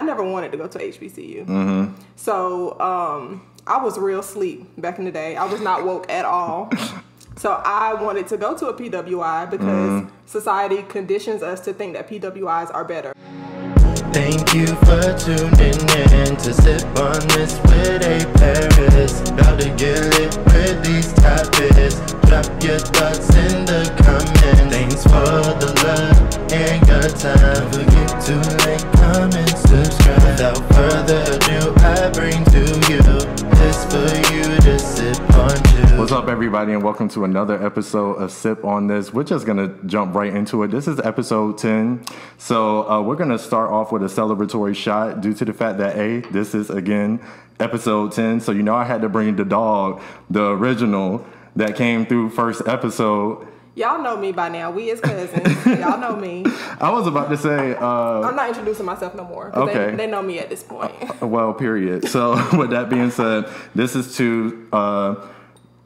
I never wanted to go to HBCU. Mm-hmm. So um, I was real sleep back in the day. I was not woke at all. So I wanted to go to a PWI because mm-hmm. society conditions us to think that PWIs are better. Thank you for tuning in to sip on this with Adam Parris. About to get lit with these topics. Drop your thoughts in the comments. Thanks for the love and your time. Forget to like, comment, subscribe. Without further ado, I bring to you this for you to sip on. What's up, everybody, and welcome to another episode of Sip on This. We're just gonna jump right into it. This is episode 10. So uh, we're gonna start off with a celebratory shot due to the fact that a this is again episode 10 so you know i had to bring the dog the original that came through first episode Y'all know me by now. We as cousins. Y'all know me. I was about to say. Uh, I'm not introducing myself no more. Okay. They, they, know me at this point. Uh, well, period. So, with that being said, this is to uh,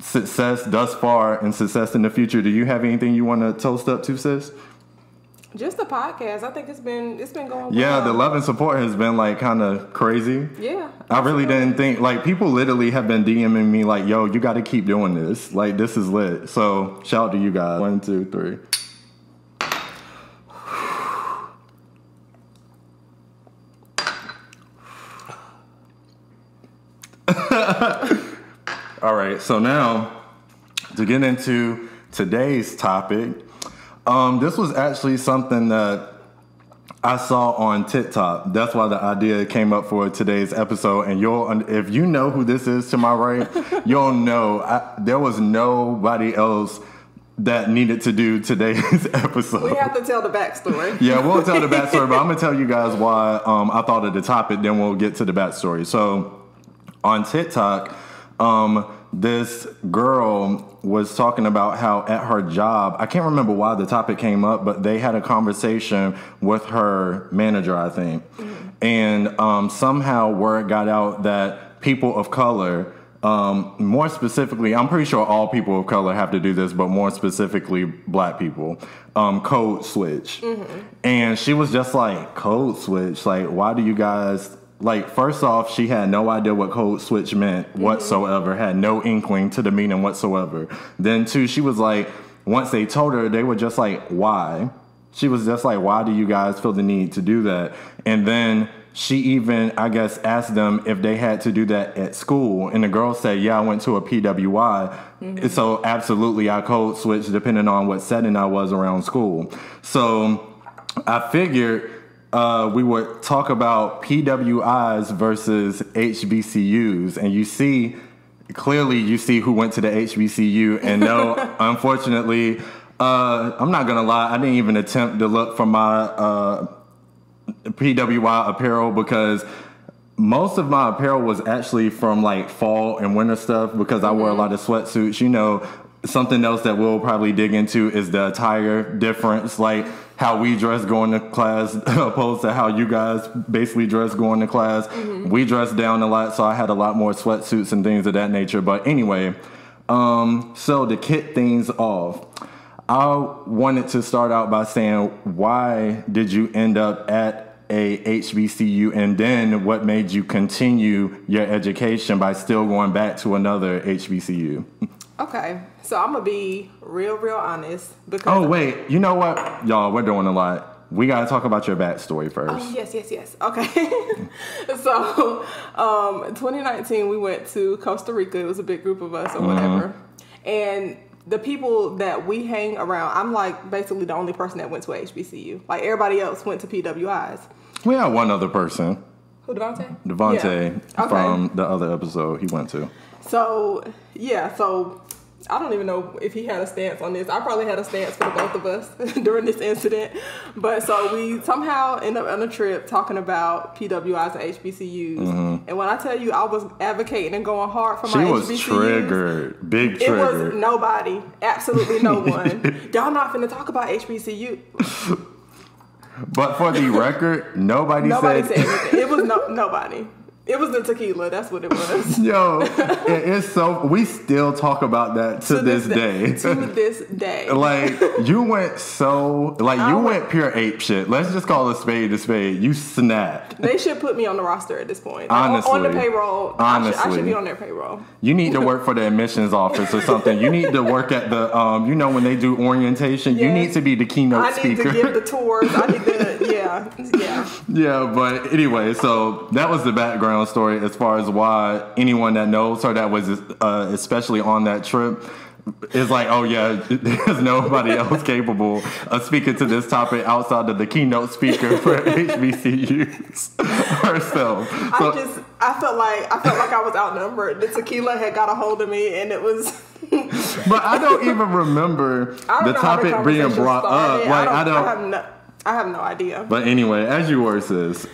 success thus far and success in the future. Do you have anything you want to toast up to, sis? Just the podcast. I think it's been it's been going. Yeah, well. the love and support has been like kind of crazy. Yeah, I really didn't think like people literally have been DMing me like, "Yo, you got to keep doing this. Like, this is lit." So shout out to you guys. One, two, three. All right, so now to get into today's topic um, this was actually something that I saw on TikTok. That's why the idea came up for today's episode. And you'll, if you know who this is to my right, you'll know I, there was nobody else that needed to do today's episode. We have to tell the backstory. yeah, we'll tell the backstory, but I'm gonna tell you guys why um, I thought of the topic. Then we'll get to the backstory. So on TikTok, um, this girl was talking about how at her job, I can't remember why the topic came up, but they had a conversation with her manager, I think. Mm-hmm. And um, somehow word got out that people of color, um, more specifically, I'm pretty sure all people of color have to do this, but more specifically, black people, um, code switch. Mm-hmm. And she was just like, code switch? Like, why do you guys like first off, she had no idea what code switch meant mm-hmm. whatsoever, had no inkling to the meaning whatsoever. Then two, she was like, once they told her, they were just like, why? She was just like, why do you guys feel the need to do that? And then she even, I guess, asked them if they had to do that at school. And the girl said, yeah, I went to a PWI. Mm-hmm. So absolutely, I code switched depending on what setting I was around school. So I figured uh, we would talk about PWIs versus HBCUs, and you see clearly you see who went to the HBCU, and no, unfortunately, uh, I'm not gonna lie, I didn't even attempt to look for my uh, PWI apparel because most of my apparel was actually from like fall and winter stuff because I wear a mm-hmm. lot of sweatsuits. You know, something else that we'll probably dig into is the attire difference. Like how we dress going to class opposed to how you guys basically dress going to class. Mm-hmm. We dress down a lot, so I had a lot more sweatsuits and things of that nature. But anyway, um, so to kick things off, I wanted to start out by saying, why did you end up at a HBCU, and then what made you continue your education by still going back to another HBCU? Okay, so I'm gonna be real, real honest because. Oh wait, you know what, y'all? We're doing a lot. We gotta talk about your backstory first. Oh yes, yes, yes. Okay. so, um, 2019, we went to Costa Rica. It was a big group of us or mm-hmm. whatever, and the people that we hang around, I'm like basically the only person that went to a HBCU. Like everybody else went to PWIs. We had one other person. Who Devontae? Devontae yeah. okay. from the other episode he went to. So yeah, so I don't even know if he had a stance on this. I probably had a stance for the both of us during this incident. But so we somehow end up on a trip talking about PWIs and HBCUs. Mm-hmm. And when I tell you I was advocating and going hard for she my was HBCUs, triggered, big triggered. It was nobody, absolutely no one. Y'all not finna talk about HBCU. But for the record, nobody, nobody said, said. It was no, nobody. It was the tequila. That's what it was. Yo, it is so. We still talk about that to, this, day. To this day. like you went so like I you went- went pure ape shit. Let's just call a spade a spade. You snapped. They should put me on the roster at this point. Like, on- on the Honestly. payroll. I should, I should be on their payroll. You need to work for the admissions office or something. You need to work at the um. You know when they do orientation, you need to be the keynote I need speaker. to give the tours. I need to, yeah, yeah. Yeah, but anyway, so that was the background story as far as why anyone that knows her that was uh, especially on that trip is like, oh yeah, there's nobody else capable of speaking to this topic outside of the keynote speaker for HBCUs herself. So, I just, I felt like, I felt like I was outnumbered. The tequila had got a hold of me, and it was. but I don't even remember don't the topic being conversation brought up. Like I I don't. have no, I have no idea. but anyway, as you were, sis.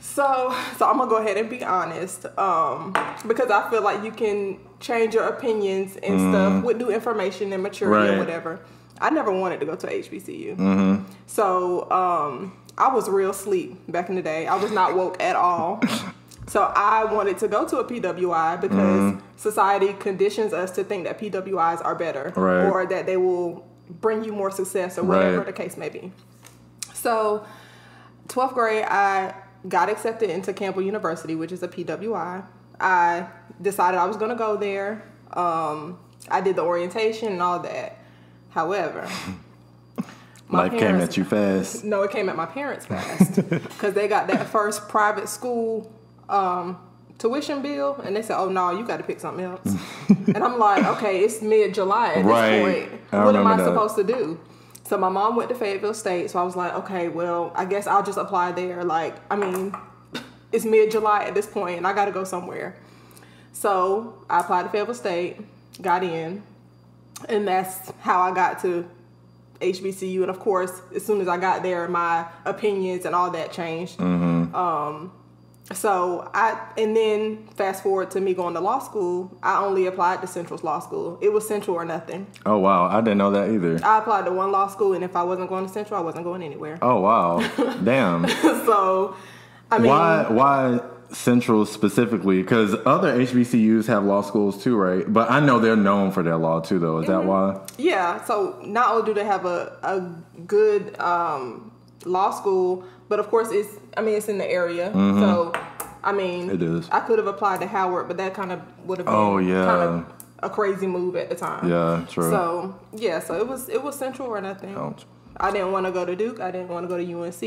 So, so I'm gonna go ahead and be honest, um, because I feel like you can change your opinions and stuff with new information and maturity Mm. Right. or whatever. I never wanted to go to HBCU, so um, I was real sleep back in the day. I was not woke at all. So I wanted to go to a PWI because society conditions us to think that PWIs are better Right. or that they will bring you more success or whatever Right. the case may be. So 12th grade, I got accepted into Campbell University, which is a PWI. I decided I was going to go there. Um, I did the orientation and all that. However, my Life came at you fast. No, it came at my parents fast because they got that first private school um, tuition bill, and they said, "Oh no, you got to pick something else." and I'm like, "Okay, it's mid July at Right. this point. I What am I that. supposed to do?" So my mom went to Fayetteville State, so I was like, "Okay, well, I guess I'll just apply there." Like, I mean, it's mid July at this point, and I got to go somewhere. So I applied to Fayetteville State, got in, and that's how I got to HBCU. And of course, as soon as I got there, my opinions and all that changed. Um, so I, and then fast forward to me going to law school, I only applied to Central's law school. It was Central or nothing. Oh wow, I didn't know that either. I applied to one law school, and if I wasn't going to Central, I wasn't going anywhere. Oh wow, damn. so, I mean, why why Central specifically? Because other HBCUs have law schools too, right? But I know they're known for their law too, though. Is Mm-hmm. that why? Yeah, so not only do they have a, a good um, law school, but of course it's I mean it's in the area. So I mean Mm-hmm. It is. I could have applied to Howard, but that kind of would have been Oh, yeah. kind of a crazy move at the time. Yeah, true. So yeah, so it was it was central or nothing. Ouch. I didn't want to go to Duke. I didn't want to go to UNC,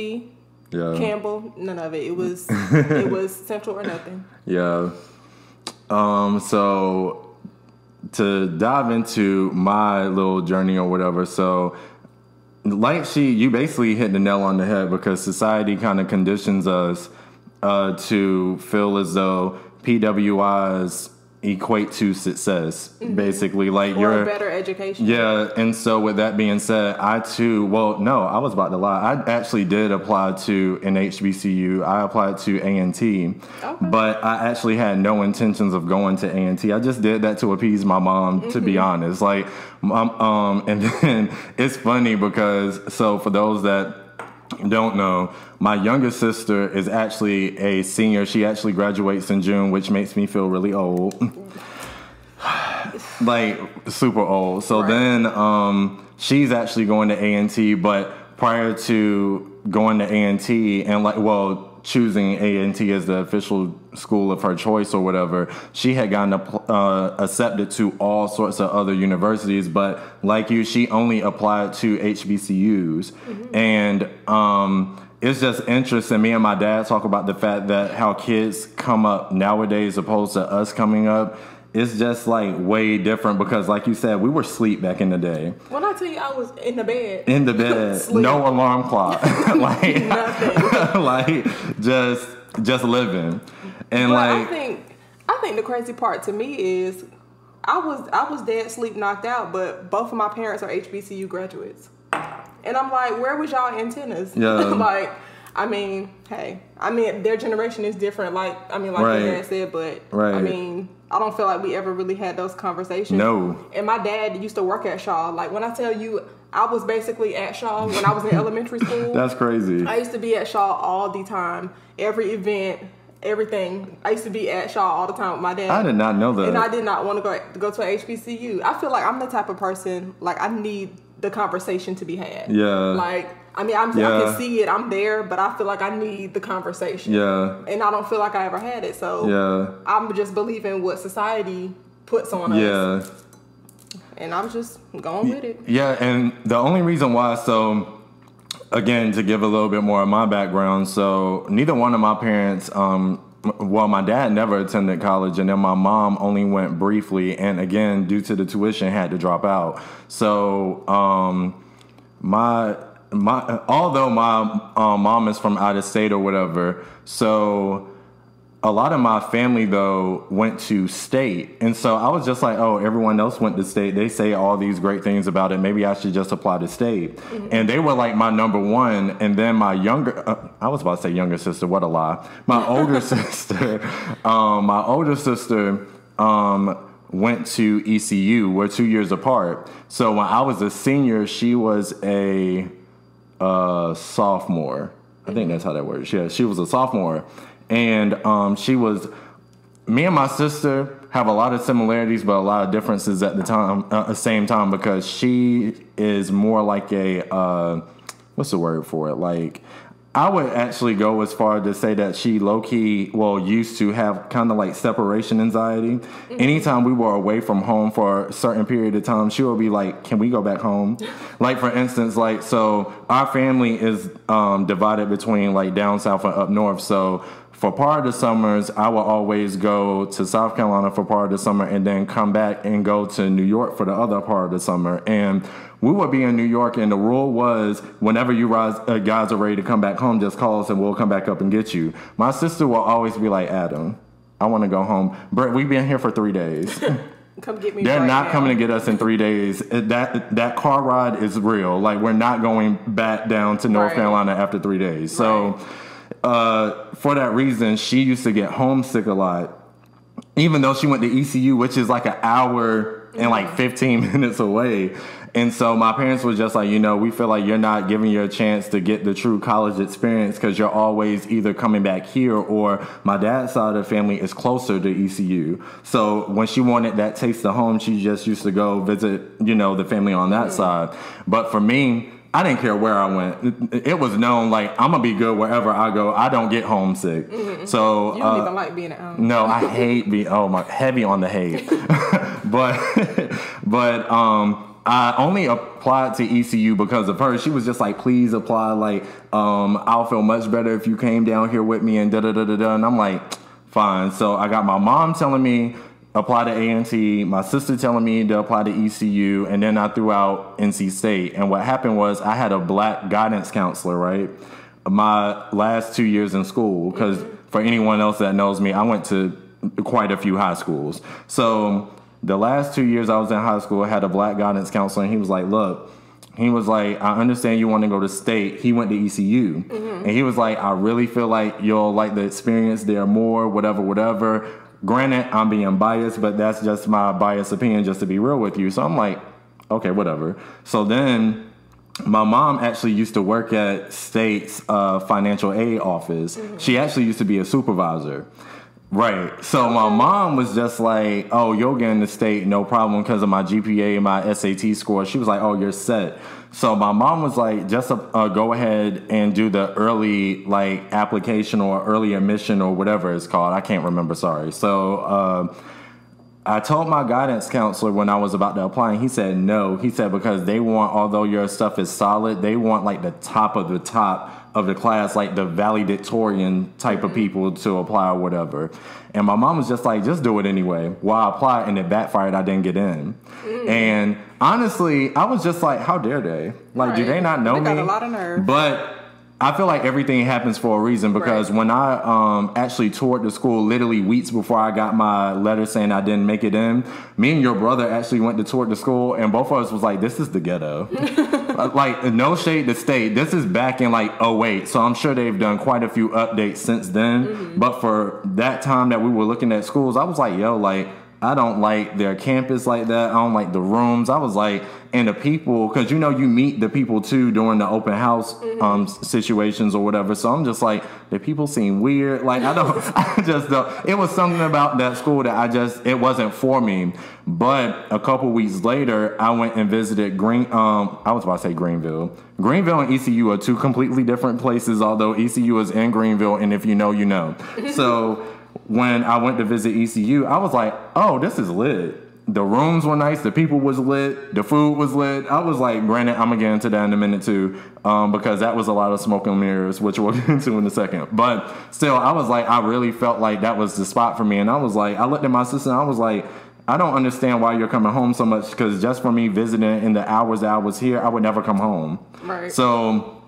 yeah, Campbell. None of it. It was it was central or nothing. yeah. Um. So to dive into my little journey or whatever, so like she, you basically hit the nail on the head because society kind of conditions us uh, to feel as though PWIs equate to success, basically. Like Mm-hmm. Or you're a better education. Yeah, and so with that being said, I too, well, no, I was about to lie. I actually did apply to an HBCU. I applied to A&T, but I actually had no intentions of going to A&T. I just did that to appease my mom, to be honest. Like, um, um, and then it's funny because, so for those that don't know, my youngest sister is actually a senior. She actually graduates in June, which makes me feel really old. like super old. So Right. then um, she's actually going to A and T, but prior to going to A and T and like well choosing A and T as the official school of her choice or whatever, she had gotten uh, accepted to all sorts of other universities. But like you, she only applied to HBCUs, and um, it's just interesting. Me and my dad talk about the fact that how kids come up nowadays opposed to us coming up. It's just like way different because, like you said, we were sleep back in the day, When I tell you I was in the bed, in the bed, no alarm clock, like, nothing. like just just living, and But like I think I think the crazy part to me is I was I was dead sleep knocked out, but both of my parents are HBCU graduates, and I'm like, where was y'all antennas? Yeah. like, I mean, hey, I mean their generation is different. Like, I mean, like Right. dad said, but right. I mean. I don't feel like we ever really had those conversations. No. And my dad used to work at Shaw. Like when I tell you, I was basically at Shaw when I was in elementary school. that's crazy. I used to be at Shaw all the time, every event, everything. I used to be at Shaw all the time with my dad. I did not know that. And I did not want to go go to a HBCU. I feel like I'm the type of person like I need the conversation to be had. Yeah. Like I mean, I'm, I can see it. I'm there, but I feel like I need the conversation. yeah, And I don't feel like I ever had it. So yeah, I'm just believing what society puts on us. yeah. And I'm just going with it. Yeah, and the only reason why, so again, to give a little bit more of my background, so neither one of my parents, um, well, my dad never attended college, and then my mom only went briefly, and again, due to the tuition, had to drop out. So, um, my my although my um, mom is from out of state or whatever, so a lot of my family though went to state. And so i was just like oh everyone else went to state. They say all these great things about it. Maybe i should just apply to state. And they were like my number one. And then my younger uh, i was about to say younger sister. What a lie. My older sister um, my older sister um, went to ecu we're two years apart. So when i was a senior she was a uh, sophomore. I think that's how that works. Yeah, she was a sophomore, and um, she was. Me and my sister have a lot of similarities, but a lot of differences at the time, uh, at the same time, because she is more like a uh, what's the word for it? Like I would actually go as far to say that she low key, well, used to have kind of like separation anxiety. Anytime we were away from home for a certain period of time, she would be like, "Can we go back home?" like for instance, like so, our family is um, divided between like down south and up north. So for part of the summers, I will always go to South Carolina for part of the summer and then come back and go to New York for the other part of the summer. And we would be in New York, and the rule was whenever you rise, uh, guys are ready to come back home, just call us and we'll come back up and get you. My sister will always be like, Adam, I want to go home. Brett, we've been here for three days. Come get me. They're right not now. coming to get us in three days. That that car ride is real. Like we're not going back down to North Right. Carolina after three days. So uh, for that reason, she used to get homesick a lot. Even though she went to ECU, which is like an hour and like 15 minutes away. And so my parents were just like, you know, we feel like you're not giving you a chance to get the true college experience because you're always either coming back here or my dad's side of the family is closer to ECU. So when she wanted that taste of home, she just used to go visit, you know, the family on that side. But for me, I didn't care where I went. It- was known like I'm gonna be good wherever I go. I don't get homesick. So You don't uh, even like being at home. no, I hate being. oh my heavy on the hate. but but um I only applied to ECU because of her. She was just like, please apply. Like, um, I'll feel much better if you came down here with me and da da da da da. And I'm like, fine. So I got my mom telling me apply to A&T, my sister telling me to apply to ECU, and then I threw out NC State. And what happened was I had a black guidance counselor, right? My last two years in school, because for anyone else that knows me, I went to quite a few high schools. So the last two years I was in high school, I had a black guidance counselor, and he was like, look, he was like, I understand you want to go to state. He went to ECU. Mm-hmm. And he was like, I really feel like you'll like the experience there more, whatever, whatever. Granted, I'm being biased, but that's just my biased opinion, just to be real with you. So I'm like, okay, whatever. So then my mom actually used to work at state's uh, financial aid office. She actually used to be a supervisor. Right. So my mom was just like, "Oh, you'll get in the state, no problem, because of my GPA and my SAT score." She was like, "Oh, you're set." So my mom was like, "Just uh, uh, go ahead and do the early like application or early admission or whatever it's called. I can't remember. Sorry." So. Uh, I told my guidance counselor when I was about to apply, and he said no. He said because they want, although your stuff is solid, they want like the top of the top of the class, like the valedictorian type of mm-hmm. people to apply or whatever. And my mom was just like, just do it anyway. Well, I applied and it backfired. I didn't get in. Mm-hmm. And honestly, I was just like, how dare they? Like, do they not know They me? got a lot of nerve. But I feel like everything happens for a reason because Right. when I um, actually toured the school literally weeks before I got my letter saying I didn't make it in, me and your brother actually went to tour the school and both of us was like, this is the ghetto. Uh, like, no shade to state. This is back in like 08. So I'm sure they've done quite a few updates since then. Mm-hmm. But for that time that we were looking at schools, I was like, yo, like, I don't like their campus like that. I don't like the rooms. I was like, and the people, because you know you meet the people too during the open house um situations or whatever. So I'm just like, the people seem weird. Like I don't, I just don't. It was something about that school that I just it wasn't for me. But a couple weeks later, I went and visited Green. Um, I was about to say Greenville. Greenville and ECU are two completely different places. Although ECU is in Greenville, and if you know, you know. So when I went to visit ECU, I was like, oh, this is lit. The rooms were nice. The people was lit. The food was lit. I was like, granted, I'm gonna get into that in a minute too, um, because that was a lot of smoke and mirrors, which we'll get into in a second. But still, I was like, I really felt like that was the spot for me, and I was like, I looked at my sister, and I was like. I don't understand why you're coming home so much because just for me visiting in the hours that I was here, I would never come home. Right. So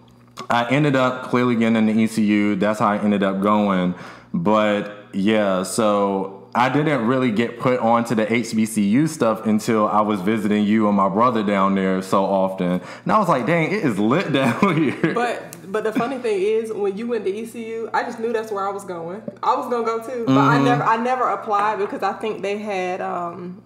I ended up clearly getting into ECU. That's how I ended up going. But yeah, so I didn't really get put onto the HBCU stuff until I was visiting you and my brother down there so often. And I was like, dang, it is lit down here. But but the funny thing is, when you went to ECU, I just knew that's where I was going. I was gonna go too, but Mm-hmm. I never I never applied because I think they had. um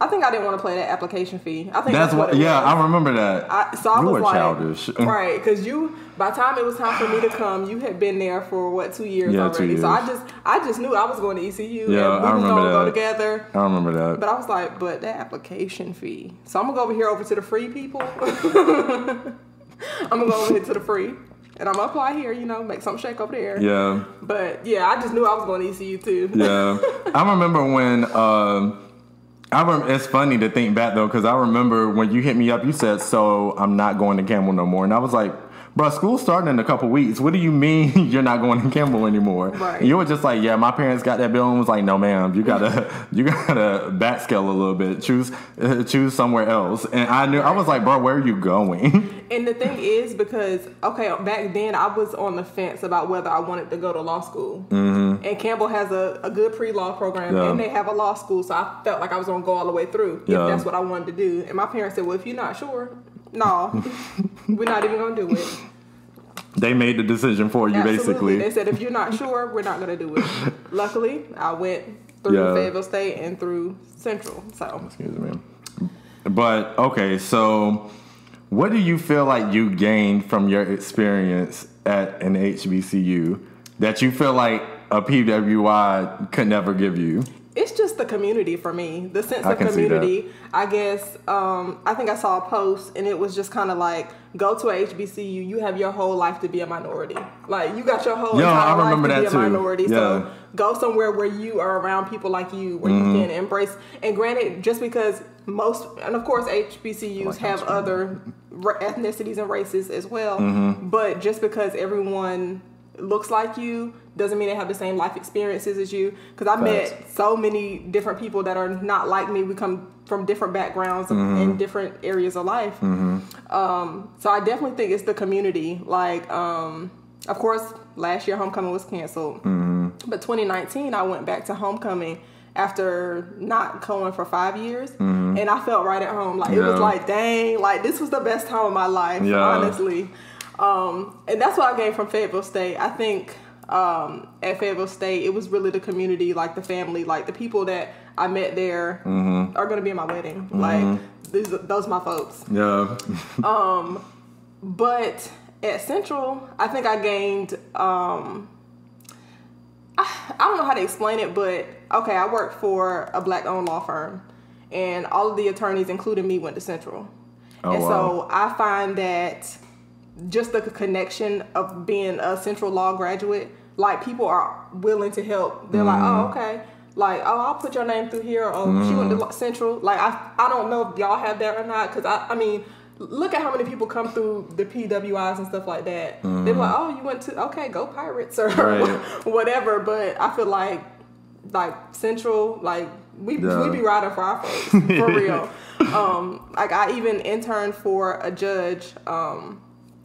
I think I didn't want to pay that application fee. I think That's that's, what, what. yeah, was. I remember that. I, so I you was were like, childish. right? Because you, by the time it was time for me to come, you had been there for what two years Yeah, two already. So I just, I just knew I was going to ECU. Yeah, and we I remember gonna go that. together. I remember that. But I was like, but that application fee. So I'm gonna go over here over to the free people. I'm gonna go over here to the free, and I'm gonna apply here. You know, make some shake over there. yeah. But yeah, I just knew I was going to ECU too. Yeah, I remember when. Um, I rem- it's funny to think back though, because I remember when you hit me up, you said, "So I'm not going to Campbell no more," and I was like, "Bro, school's starting in a couple weeks. What do you mean you're not going to Campbell anymore?" Right. You were just like, "Yeah, my parents got that bill," and was like, "No, ma'am, you gotta you gotta backscale a little bit. Choose uh, choose somewhere else." And I knew I was like, "Bro, where are you going?" And the thing is, because okay, back then I was on the fence about whether I wanted to go to law school. Mm-hmm. And Campbell has a, a good pre law program, Yeah. and they have a law school, so I felt like I was gonna go all the way through Yeah. if that's what I wanted to do. And my parents said, "Well, if you're not sure, no, we're not even gonna do it." They made the decision for you, Absolutely. basically. They said, "If you're not sure, we're not gonna do it." Luckily, I went through Yeah. Fayetteville State and through Central, so. Excuse me. But okay, so what do you feel like you gained from your experience at an HBCU that you feel like a PWI could never give you? It's just the community for me. The sense I of can see that. community. I guess um, I think I saw a post and it was just kind of like go to a HBCU. You have your whole life to be a minority. Like you got your whole Yeah, entire life to that be too. a minority. Yeah. So go somewhere where you are around people like you, where Mm-hmm. you can embrace. And granted, just because most and of course HBCUs have other ra- ethnicities and races as well, Mm-hmm. but just because everyone looks like you doesn't mean they have the same life experiences as you. Because i met so many different people that are not like me. We come from different backgrounds Mm-hmm. in different areas of life. Um, so i definitely think it's the community. Like um, of course last year homecoming was canceled. Mm-hmm. but 2019 i went back to homecoming after not going for five years. And i felt right at home. Like it was Mm-hmm. Like dang like this was the best time of my life Yeah. honestly. Um, and that's what I gained from Fayetteville State. I think um, at Fayetteville State, it was really the community, like the family, like the people that I met there Mm-hmm. are going to be in my wedding. Like these, those are my folks. Yeah. Um, but at Central, I think I gained. Um, I, I don't know how to explain it, but okay, I worked for a black-owned law firm, and all of the attorneys, including me, went to Central. Oh, and wow. so I find that just the connection of being a Central Law graduate, like people are willing to help. They're like, oh, Mm-hmm. okay. Like, oh, I'll put your name through here. Oh, she went to Central. Like, I, I don't know if y'all have that or not. Cause I, I mean, look at how many people come through the PWIs and stuff like that. They're like, oh, you went to, okay, go Pirates or Mm-hmm. Right. whatever. But I feel like, like Central, like we Yeah. we be riding for our folks for real. um, like I even interned for a judge. Um,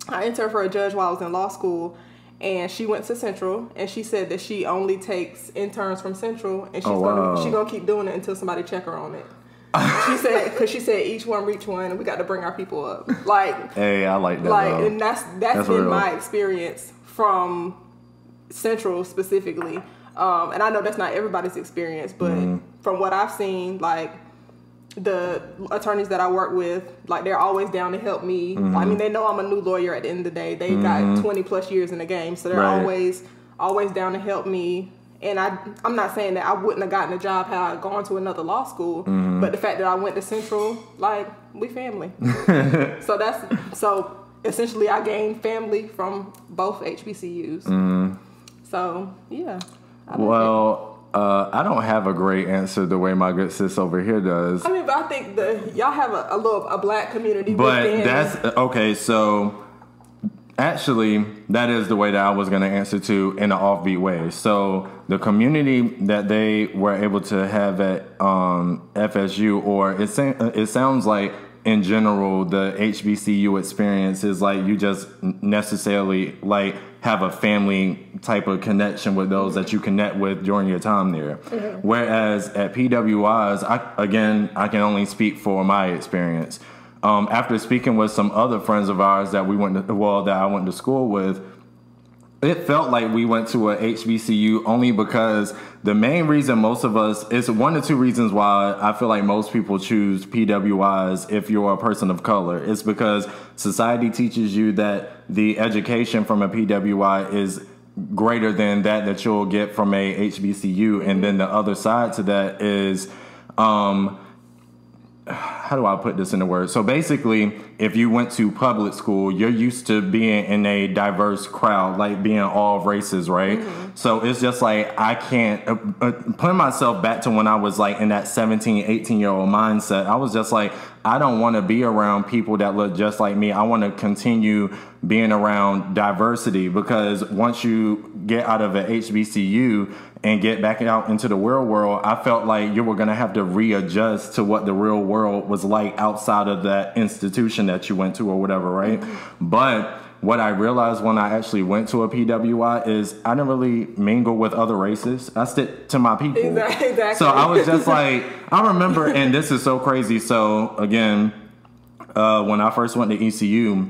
I interned for a judge while I was in law school, and she went to Central, and she said that she only takes interns from Central, and she's Oh, gonna wow. she gonna keep doing it until somebody check her on it. she said because she said each one reach one, and we got to bring our people up. Like Hey, I like that. like though. and that's that's That's been real. my experience from central specifically Um, and I know that's not everybody's experience, but from what I've seen, like the attorneys that I work with, like they're always down to help me. I mm-hmm. mean, they know I'm a new lawyer at the end of the day. They got mm-hmm. 20 plus years in the game, so they're Right. always always down to help me. And I, I'm not saying that I wouldn't have gotten a job had I gone to another law school, mm-hmm. but the fact that I went to Central, like we family. so that's so essentially I gained family from both HBCUs. So yeah. I like it. Well, uh, I don't have a great answer the way my good sis over here does. I mean, but I think the y'all have a, a little a black community, But within- that's okay. So actually, that is the way that I was going to answer to in an offbeat way. So the community that they were able to have at um, FSU, or it sa- it sounds like in general the HBCU experience is like you just necessarily like have a family type of connection with those that you connect with during your time there. Whereas at PWIs, I, again, I can only speak for my experience. Um, after speaking with some other friends of ours that we went to, well, that I went to school with, it felt like we went to a HBCU only because the main reason most of us is one or two reasons why I feel like most people choose PWIs if you're a person of color. It's because society teaches you that the education from a PWI is greater than that that you'll get from a HBCU, and then the other side to that is. Um, how do I put this into words? So basically, if you went to public school, you're used to being in a diverse crowd, like being all races, right? So it's just like I can't uh, uh, put myself back to when I was like in that 17, 18 year old mindset. I was just like, I don't want to be around people that look just like me. I want to continue being around diversity because once you get out of an HBCU and get back out into the real world, I felt like you were going to have to readjust to what the real world was like outside of that institution that you went to or whatever, right? But what I realized when I actually went to a PWI is I didn't really mingle with other races. I stick to my people. Exactly. So I was just like, I remember, and this is so crazy. So again, uh, when I first went to ECU,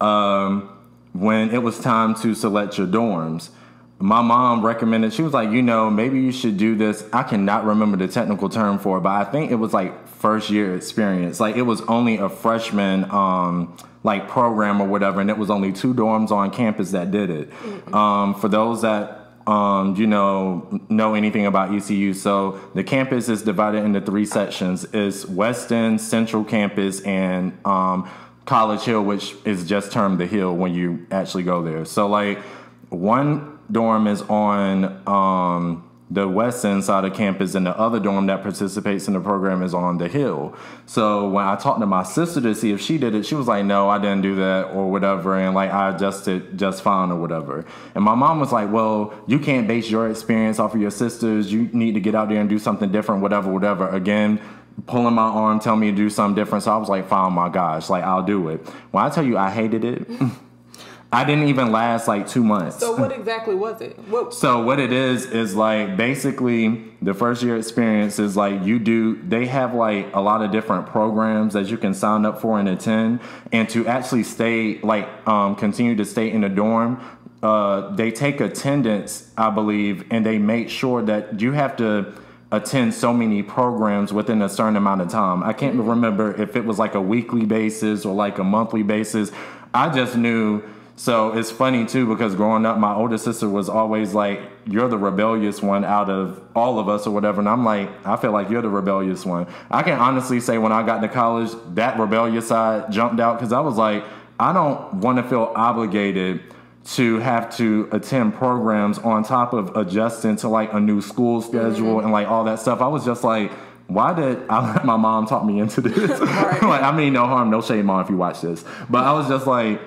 um, when it was time to select your dorms, my mom recommended, she was like, you know, maybe you should do this. I cannot remember the technical term for it, but I think it was like first year experience. Like it was only a freshman, um, like program or whatever, and it was only two dorms on campus that did it. Um, for those that um, you know, know anything about ECU. So the campus is divided into three sections. It's West End, Central Campus, and um, College Hill, which is just termed the Hill when you actually go there. So like one dorm is on um, the west end side of campus, and the other dorm that participates in the program is on the hill. So when I talked to my sister to see if she did it, she was like, "No, I didn't do that," or whatever, and like I adjusted just fine or whatever. And my mom was like, "Well, you can't base your experience off of your sisters. You need to get out there and do something different, whatever, whatever." Again. Pulling my arm, telling me to do something different. So I was like, fine, my gosh, like I'll do it. When I tell you I hated it, I didn't even last like two months. So what exactly was it? What So what it is is like basically the first year experience is like you do they have like a lot of different programs that you can sign up for and attend and to actually stay like um continue to stay in the dorm uh they take attendance I believe and they make sure that you have to attend so many programs within a certain amount of time. I can't remember if it was like a weekly basis or like a monthly basis. I just knew so it's funny too because growing up, my older sister was always like, "You're the rebellious one out of all of us, or whatever." And I'm like, I feel like you're the rebellious one. I can honestly say when I got to college, that rebellious side jumped out because I was like, I don't want to feel obligated to have to attend programs on top of adjusting to like a new school schedule mm-hmm. and like all that stuff. I was just like. Why did I let my mom talk me into this? like, I mean, no harm, no shame, mom, if you watch this. But I was just like,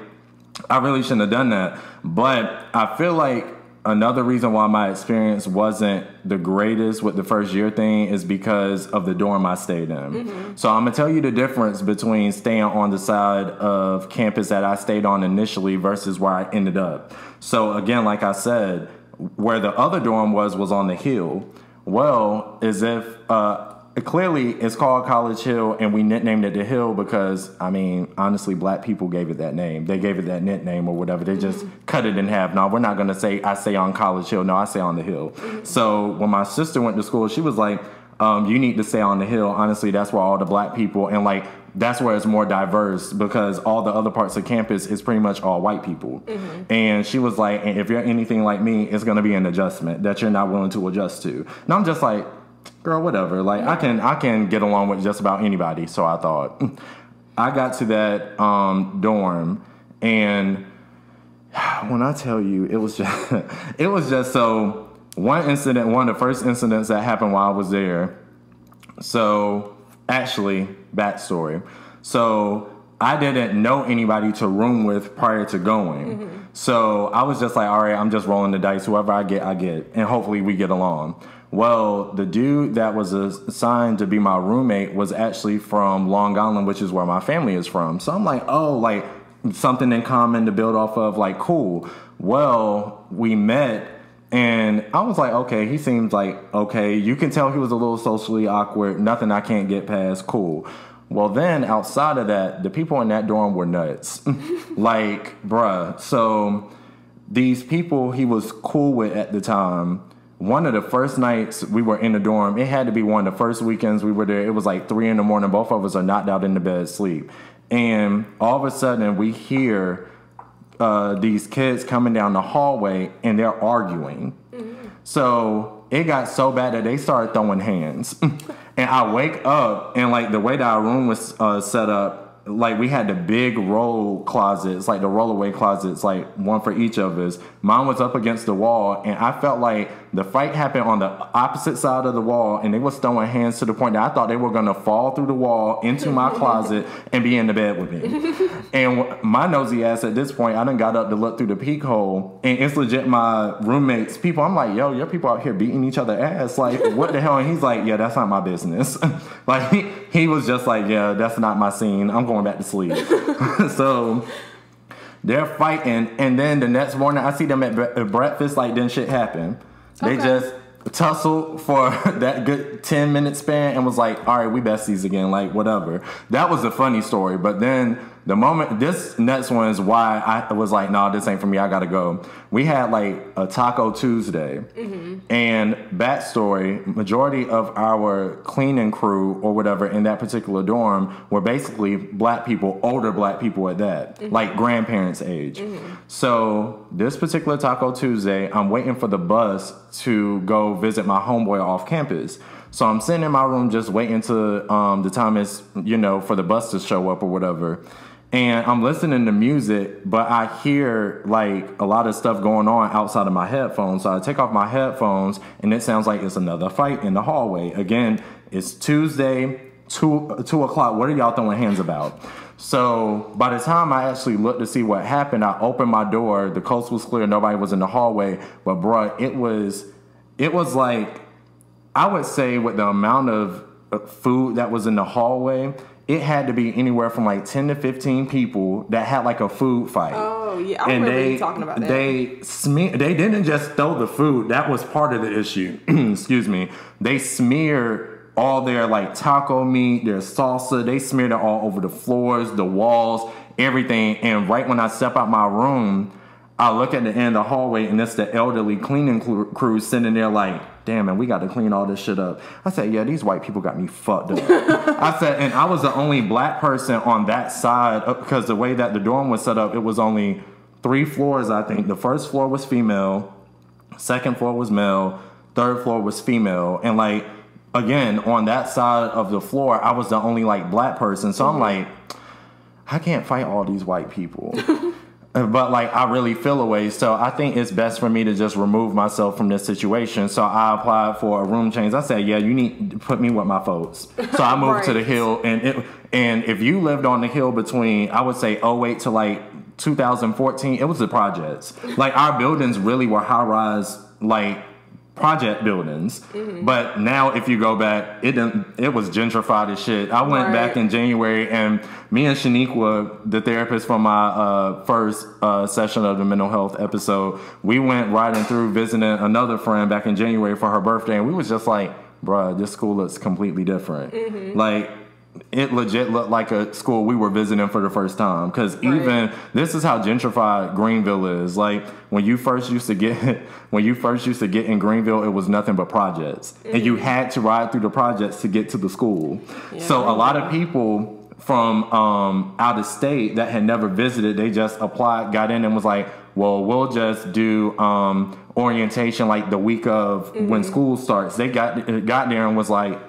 I really shouldn't have done that. But I feel like another reason why my experience wasn't the greatest with the first year thing is because of the dorm I stayed in. So I'm gonna tell you the difference between staying on the side of campus that I stayed on initially versus where I ended up. So again, like I said, where the other dorm was was on the hill. Well, as if uh, clearly it's called College Hill, and we nicknamed it the Hill because I mean, honestly, black people gave it that name. They gave it that nickname or whatever. They just cut it in half. No, we're not gonna say I say on College Hill. No, I say on the Hill. So when my sister went to school, she was like, um, "You need to stay on the Hill." Honestly, that's where all the black people and like that's where it's more diverse because all the other parts of campus is pretty much all white people. And she was like, and if you're anything like me, it's gonna be an adjustment that you're not willing to adjust to. And I'm just like, girl, whatever. Like I can I can get along with just about anybody. So I thought I got to that um, dorm and when I tell you it was just it was just so one incident, one of the first incidents that happened while I was there. So actually, backstory. So I didn't know anybody to room with prior to going. Mm-hmm. So I was just like, all right, I'm just rolling the dice. Whoever I get, I get. And hopefully we get along. Well, the dude that was assigned to be my roommate was actually from Long Island, which is where my family is from. So I'm like, oh, like something in common to build off of, like, cool. Well, we met and I was like, okay, he seems like okay. You can tell he was a little socially awkward. Nothing I can't get past. Cool. Well, then outside of that, the people in that dorm were nuts. like, bruh. So these people he was cool with at the time. One of the first nights we were in the dorm, it had to be one of the first weekends we were there. It was like three in the morning. Both of us are knocked out in the bed asleep. And all of a sudden we hear uh, these kids coming down the hallway and they're arguing. So it got so bad that they started throwing hands. and I wake up and like the way that our room was uh, set up, like we had the big roll closets, like the rollaway closets, like one for each of us. Mine was up against the wall, and I felt like the fight happened on the opposite side of the wall, and they was throwing hands to the point that I thought they were gonna fall through the wall into my closet and be in the bed with me. and my nosy ass at this point, I done got up to look through the peek hole, and it's legit my roommates, people. I'm like, yo, your people out here beating each other ass. Like, what the hell? And he's like, yeah, that's not my business. like, he, he was just like, yeah, that's not my scene. I'm going back to sleep. so they're fighting, and then the next morning I see them at bre- at breakfast. Like, then shit happened. They Okay. just tussled for that good 10 minute span and was like, all right, we besties again, like whatever. That was a funny story. But then the moment, this next one is why I was like, no, this ain't for me, I gotta go. We had like a Taco Tuesday. Mm-hmm. And backstory, majority of our cleaning crew or whatever in that particular dorm were basically black people, older black people at that, mm-hmm. like grandparents' age. Mm-hmm. So this particular Taco Tuesday, I'm waiting for the bus to go visit my homeboy off campus. So I'm sitting in my room just waiting to um, the time is, you know, for the bus to show up or whatever. And I'm listening to music, but I hear like a lot of stuff going on outside of my headphones. So I take off my headphones and it sounds like it's another fight in the hallway. Again, it's Tuesday, two two o'clock. What are y'all throwing hands about? So by the time I actually looked to see what happened, I opened my door. The coast was clear. Nobody was in the hallway. But bruh, it was it was like I would say with the amount of uh, food that was in the hallway, it had to be anywhere from like 10 to 15 people that had like a food fight. Oh, yeah, I remember you talking about that. They smear, they didn't just throw the food. That was part of the issue. Excuse me. They smeared all their like taco meat, their salsa. They smeared it all over the floors, the walls, everything. And right when I step out my room, I look at the end of the hallway and it's the elderly cleaning crew sitting there like, damn, man, we got to clean all this shit up. I said, yeah, these white people got me fucked up. I said, and I was the only black person on that side uh, because the way that the dorm was set up, it was only three floors, I think. The first floor was female, second floor was male, third floor was female. And like, again, on that side of the floor, I was the only like black person. So I'm like, I can't fight all these white people. but like I really feel away, so I think it's best for me to just remove myself from this situation. So I applied for a room change. I said, "Yeah, you need to put me with my folks." So I moved to the hill, and it and if you lived on the hill between I would say 08 to like 2014, it was the projects. Like our buildings really were high rise, like project buildings. Mm-hmm. But now if you go back, it didn't, it was gentrified as shit. I went Right. back in January and me and Shaniqua, the therapist from my uh, first uh, session of the mental health episode, we went riding through visiting another friend back in January for her birthday and we was just like, bruh, this school looks completely different. Mm-hmm. Like, it legit looked like a school we were visiting for the first time. Because even this is how gentrified Greenville is. Like when you first used to get when you first used to get in Greenville, it was nothing but projects, and you had to ride through the projects to get to the school. So a lot of people from um, out of state that had never visited, they just applied, got in, and was like, "Well, we'll just do um, orientation like the week of when school starts." They got got there and was like,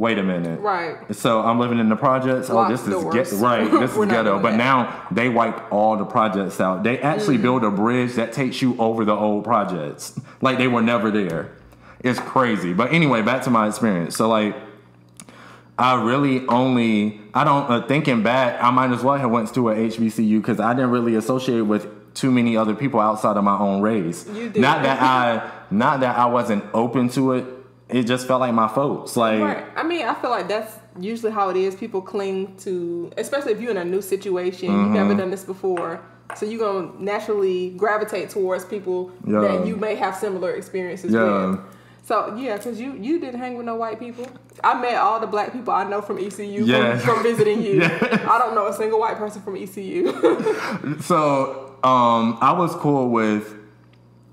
"Wait a minute, Right. so I'm living in the projects. Oh, this is doors. get, right. This is ghetto. But that. now they wipe all the projects out. They actually Mm. build a bridge that takes you over the old projects, like they were never there. It's crazy. But anyway, back to my experience. So like, I really only I don't uh, thinking back. I might as well have went to a HBCU because I didn't really associate with too many other people outside of my own race. You did. Not that I not that I wasn't open to it. It just felt like my folks. Like Right. I mean, I feel like that's usually how it is. People cling to, especially if you're in a new situation, you've Mm-hmm. never done this before. So you're gonna naturally gravitate towards people Yeah. that you may have similar experiences Yeah. with. So yeah, because you you didn't hang with no white people. I met all the black people I know from ECU Yeah. from, from visiting you. Yeah. I don't know a single white person from ECU. So um, I was cool with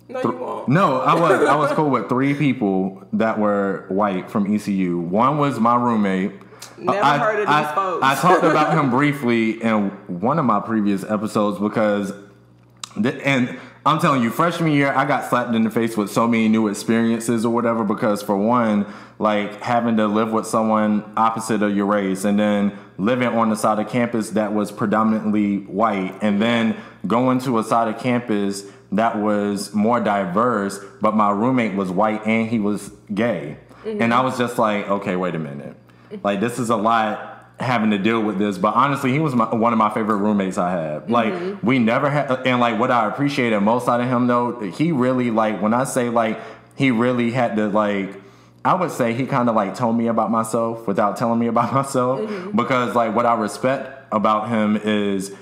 no, you won't. no, I was I was cool with three people that were white from ECU. One was my roommate. Never I, heard of I- these folks. I talked about him briefly in one of my previous episodes because, th- and I'm telling you, freshman year I got slapped in the face with so many new experiences or whatever. Because for one, like having to live with someone opposite of your race, and then living on the side of campus that was predominantly white, and then going to a side of campus that was more diverse, but my roommate was white and he was gay. And I was just like, okay, wait a minute. Like, this is a lot having to deal with this. But honestly, he was my, one of my favorite roommates I had. Like, mm-hmm. we never had, and like, what I appreciated most out of him though, he really, like, when I say, like, he really had to, like, I would say he kind of like told me about myself without telling me about myself mm-hmm. because like what I respect about him is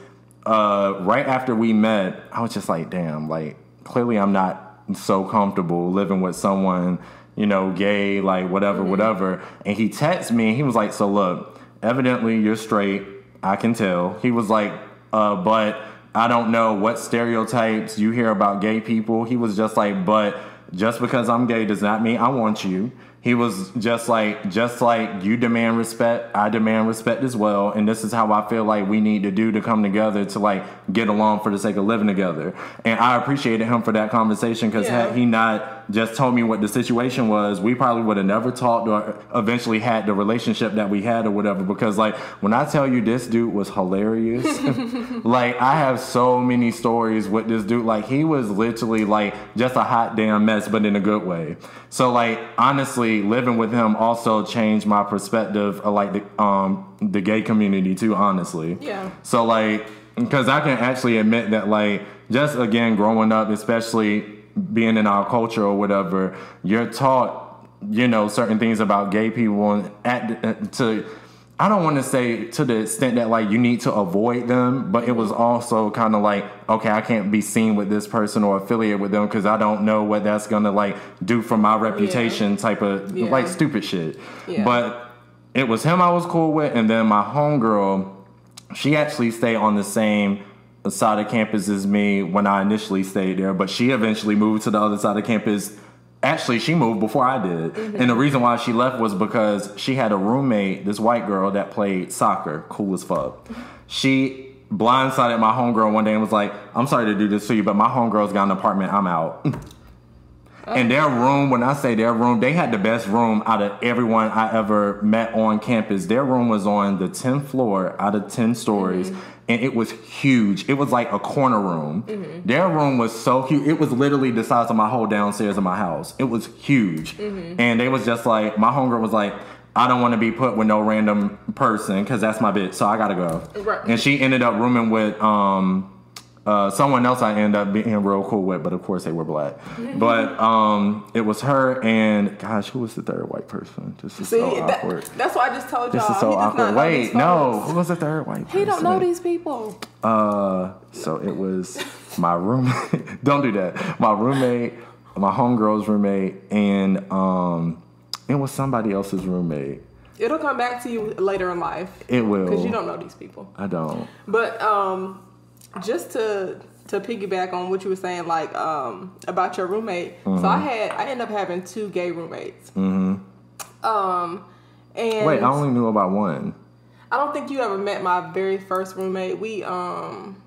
uh, right after we met, I was just like, damn, like clearly I'm not so comfortable living with someone, you know, gay, like whatever, whatever. And he texted me and he was like, so look, evidently you're straight. I can tell. He was like, uh, but I don't know what stereotypes you hear about gay people. He was just like, but just because I'm gay does not mean I want you. He was just like, just like you demand respect, I demand respect as well. And this is how I feel like we need to do to come together to like get along for the sake of living together. And I appreciated him for that conversation because Yeah. had he not just told me what the situation was, we probably would have never talked or eventually had the relationship that we had or whatever. Because like when I tell you this dude was hilarious, like I have so many stories with this dude. Like he was literally like just a hot damn mess, but in a good way. So like honestly, living with him also changed my perspective of like the um the gay community too. Honestly, Yeah. So like because I can actually admit that like just again growing up, especially being in our culture or whatever, you're taught you know certain things about gay people and at uh, to I don't want to say to the extent that like you need to avoid them, but it was also kind of like okay, I can't be seen with this person or affiliate with them because I don't know what that's gonna like do for my reputation type of Yeah. like stupid shit. Yeah. But it was him I was cool with, and then my homegirl, she actually stayed on the same side of campus as me when I initially stayed there, but she eventually moved to the other side of campus. Actually, she moved before I did. Mm-hmm. And the reason why she left was because she had a roommate, this white girl that played soccer, cool as fuck. Mm-hmm. She blindsided my homegirl one day and was like, I'm sorry to do this to you, but my homegirl's got an apartment, I'm out. And oh. their room, when I say their room, they had the best room out of everyone I ever met on campus. Their room was on the 10th floor out of 10 stories, mm-hmm. and it was huge. It was like a corner room. Mm-hmm. Their room was so huge. It was literally the size of my whole downstairs of my house. It was huge. Mm-hmm. And they was just like, my homegirl was like, I don't want to be put with no random person because that's my bitch, so I gotta go. Right. And she ended up rooming with um, uh, someone else I ended up being real cool with, but of course they were black. But um, it was her and gosh, who was the third white person? This is See, so that, awkward. that's why I just told y'all. This is so he awkward. Wait, no, who was the third white person? He don't know these people. Uh, so it was my roommate. don't do that. My roommate, my homegirl's roommate, and um, It was somebody else's roommate. It'll come back to you later in life It will. because you don't know these people. I don't. But um, just to to piggyback on what you were saying, like um, about your roommate. So Mm-hmm. I had I ended up having two gay roommates. Mm-hmm. Um, and Wait, I only knew about one. I don't think you ever met my very first roommate. We um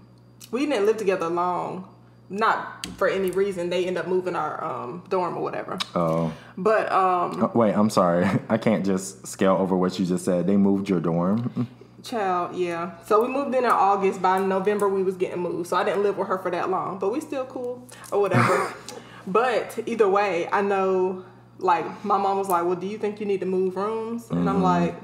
we didn't live together long. Not for any reason. They end up moving our um dorm or whatever. Oh. But um Uh, Wait, I'm sorry. I can't just scale over what you just said. They moved your dorm. Child, yeah. So we moved in in August. By November we was getting moved. So I didn't live with her for that long. But we still cool or whatever. but either way, I know like my mom was like, Well, do you think you need to move rooms? And I'm mm-hmm. like,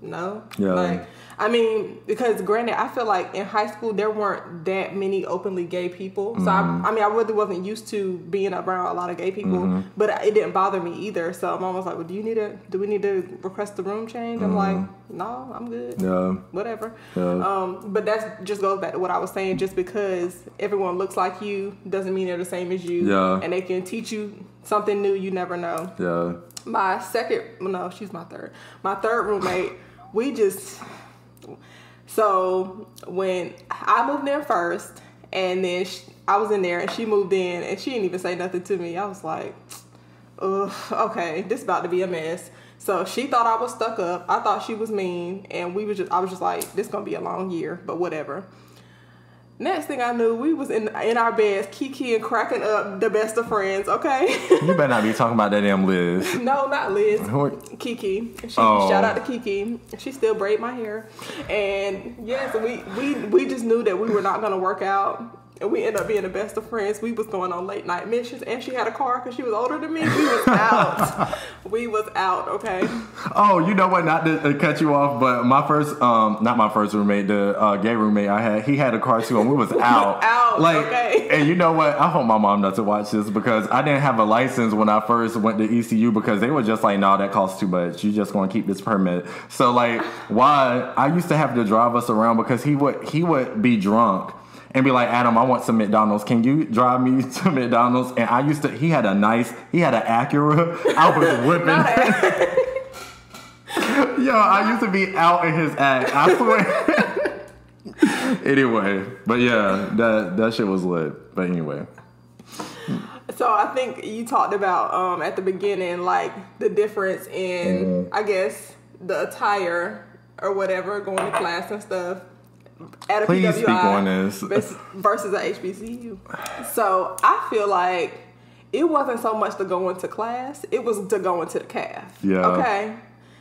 No. Yeah. Like I mean, because granted, I feel like in high school there weren't that many openly gay people. So I, mm-hmm. I mean, I really wasn't used to being around a lot of gay people, mm-hmm. but it didn't bother me either. So I'm almost like, "Well, do you need to? Do we need to request the room change?" I'm like, mm-hmm. "No, I'm good. Yeah. Whatever." Yeah. Um, but that just goes back to what I was saying. Just because everyone looks like you doesn't mean they're the same as you. Yeah. And they can teach you something new. You never know Yeah. my second no she's my third my third roommate we just so when i moved in first and then sh i was in there and she moved in and she didn't even say nothing to me. I was like Ugh, okay this about to be a mess. So she thought i was stuck up. I thought she was mean and we was just i was just like this gonna be a long year but whatever next thing i knew we was in in our beds kiki and cracking up the best of friends okay You better not be talking about that damn Liz. no not liz Kiki. She, Oh. Shout out to Kiki. She still braid my hair. And yes, we, we we just knew that we were not gonna work out. And we ended up being the best of friends. We was going on late night missions, and she had a car because she was older than me. We was out. we was out. Okay. Oh, you know what? Not to uh, cut you off, but my first, um, not my first roommate, the uh, gay roommate I had, he had a car too, and we was out. Out, Like, okay. and you know what? I hope my mom doesn't watch this because I didn't have a license when I first went to ECU because they were just like, "No, that costs too much. You just gonna keep this permit." So like, why? I used to have to drive us around because he would he would be drunk. And be like, Adam, I want some McDonald's. Can you drive me to McDonald's? And I used to. He had a nice. He had an Acura. I was whipping. Yo, I used to be out in his act. I swear. anyway, but yeah, that that shit was lit. But anyway, so I think you talked about um, at the beginning, like the difference in, Mm-hmm. I guess, the attire or whatever, going to class and stuff. At a Please PWI speak on this. versus a HBCU. So I feel like it wasn't so much to go into class; it was to go into the calf. Yeah. Okay.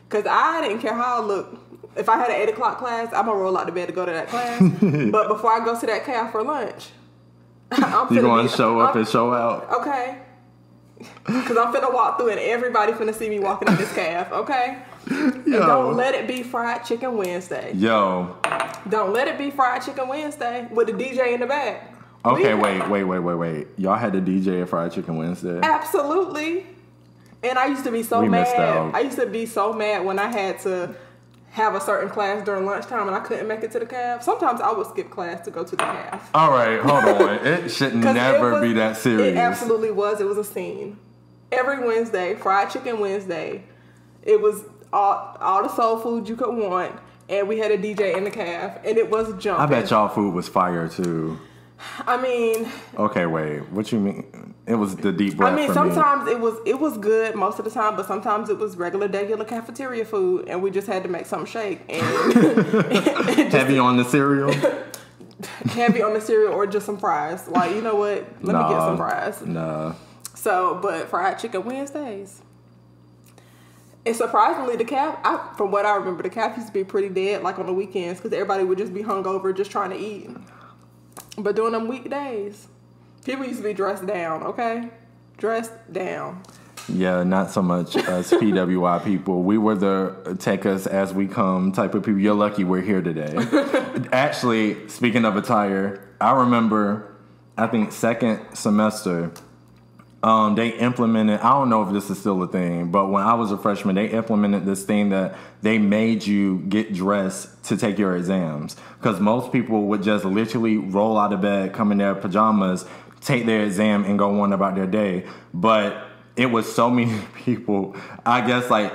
Because I didn't care how I look. If I had an eight o'clock class, I'm gonna roll out the bed to go to that class. but before I go to that calf for lunch, I'm you going be- to show up I'm- and show out? Okay. Cause I'm finna walk through and everybody finna see me walking in this calf, okay? And don't let it be fried chicken Wednesday. Yo. Don't let it be fried chicken Wednesday with the DJ in the back. Okay, We- wait, wait, wait, wait, wait. Y'all had the DJ at Fried Chicken Wednesday. Absolutely. And I used to be so We mad. out. I used to be so mad when I had to have a certain class during lunchtime and I couldn't make it to the calf. Sometimes I would skip class to go to the calf. All right, hold on. It should never it was- be that serious. It absolutely was. It was a scene. Every Wednesday, fried chicken Wednesday, it was all, all the soul food you could want. And we had a DJ in the calf, and it was jumping. I bet y'all food was fire too. I mean, Okay, wait. What you mean? It was the deep breath I mean, for me. sometimes it was it was good most of the time, but sometimes it was regular, regular cafeteria food, and we just had to make something shake and Heavy on the cereal. heavy on the cereal or just some fries. Like, you know what? Let me get some fries. Nah. So, but fried chicken Wednesdays. And surprisingly, the calf, I, from what I remember, the calf used to be pretty dead, like on the weekends, because everybody would just be hungover, just trying to eat. But during them weekdays, people used to be dressed down. Okay, dressed down. Yeah, not so much us PWI people. We were the take us as we come type of people. You're lucky we're here today. Actually, speaking of attire, I remember, I think second semester, um, they implemented. I don't know if this is still a thing, but when I was a freshman, they implemented this thing that they made you get dressed to take your exams. Because most people would just literally roll out of bed, come in their pajamas, take their exam, and go on about their day. But it was so many people. I guess like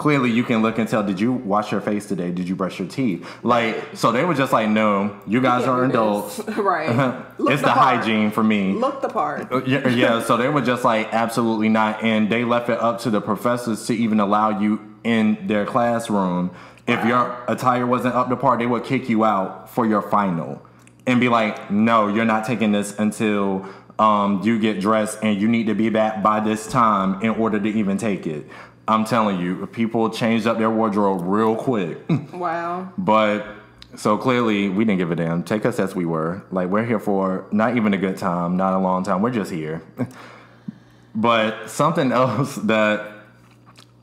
clearly you can look and tell. Did you wash your face today? Did you brush your teeth? Like so they were just like, no, you guys can't are adults. right. It's the, part. hygiene for me. Look the part. Uh, yeah, yeah, so they were just like absolutely not, and they left it up to the professors to even allow you in their classroom. If your attire wasn't up to par, they would kick you out for your final and be like, "No, you're not taking this until um, you get dressed, and you need to be back by this time in order to even take it." I'm telling you, people changed up their wardrobe real quick. Wow. But so clearly, we didn't give a damn. Take us as we were. Like we're here for not even a good time, not a long time. We're just here. but something else that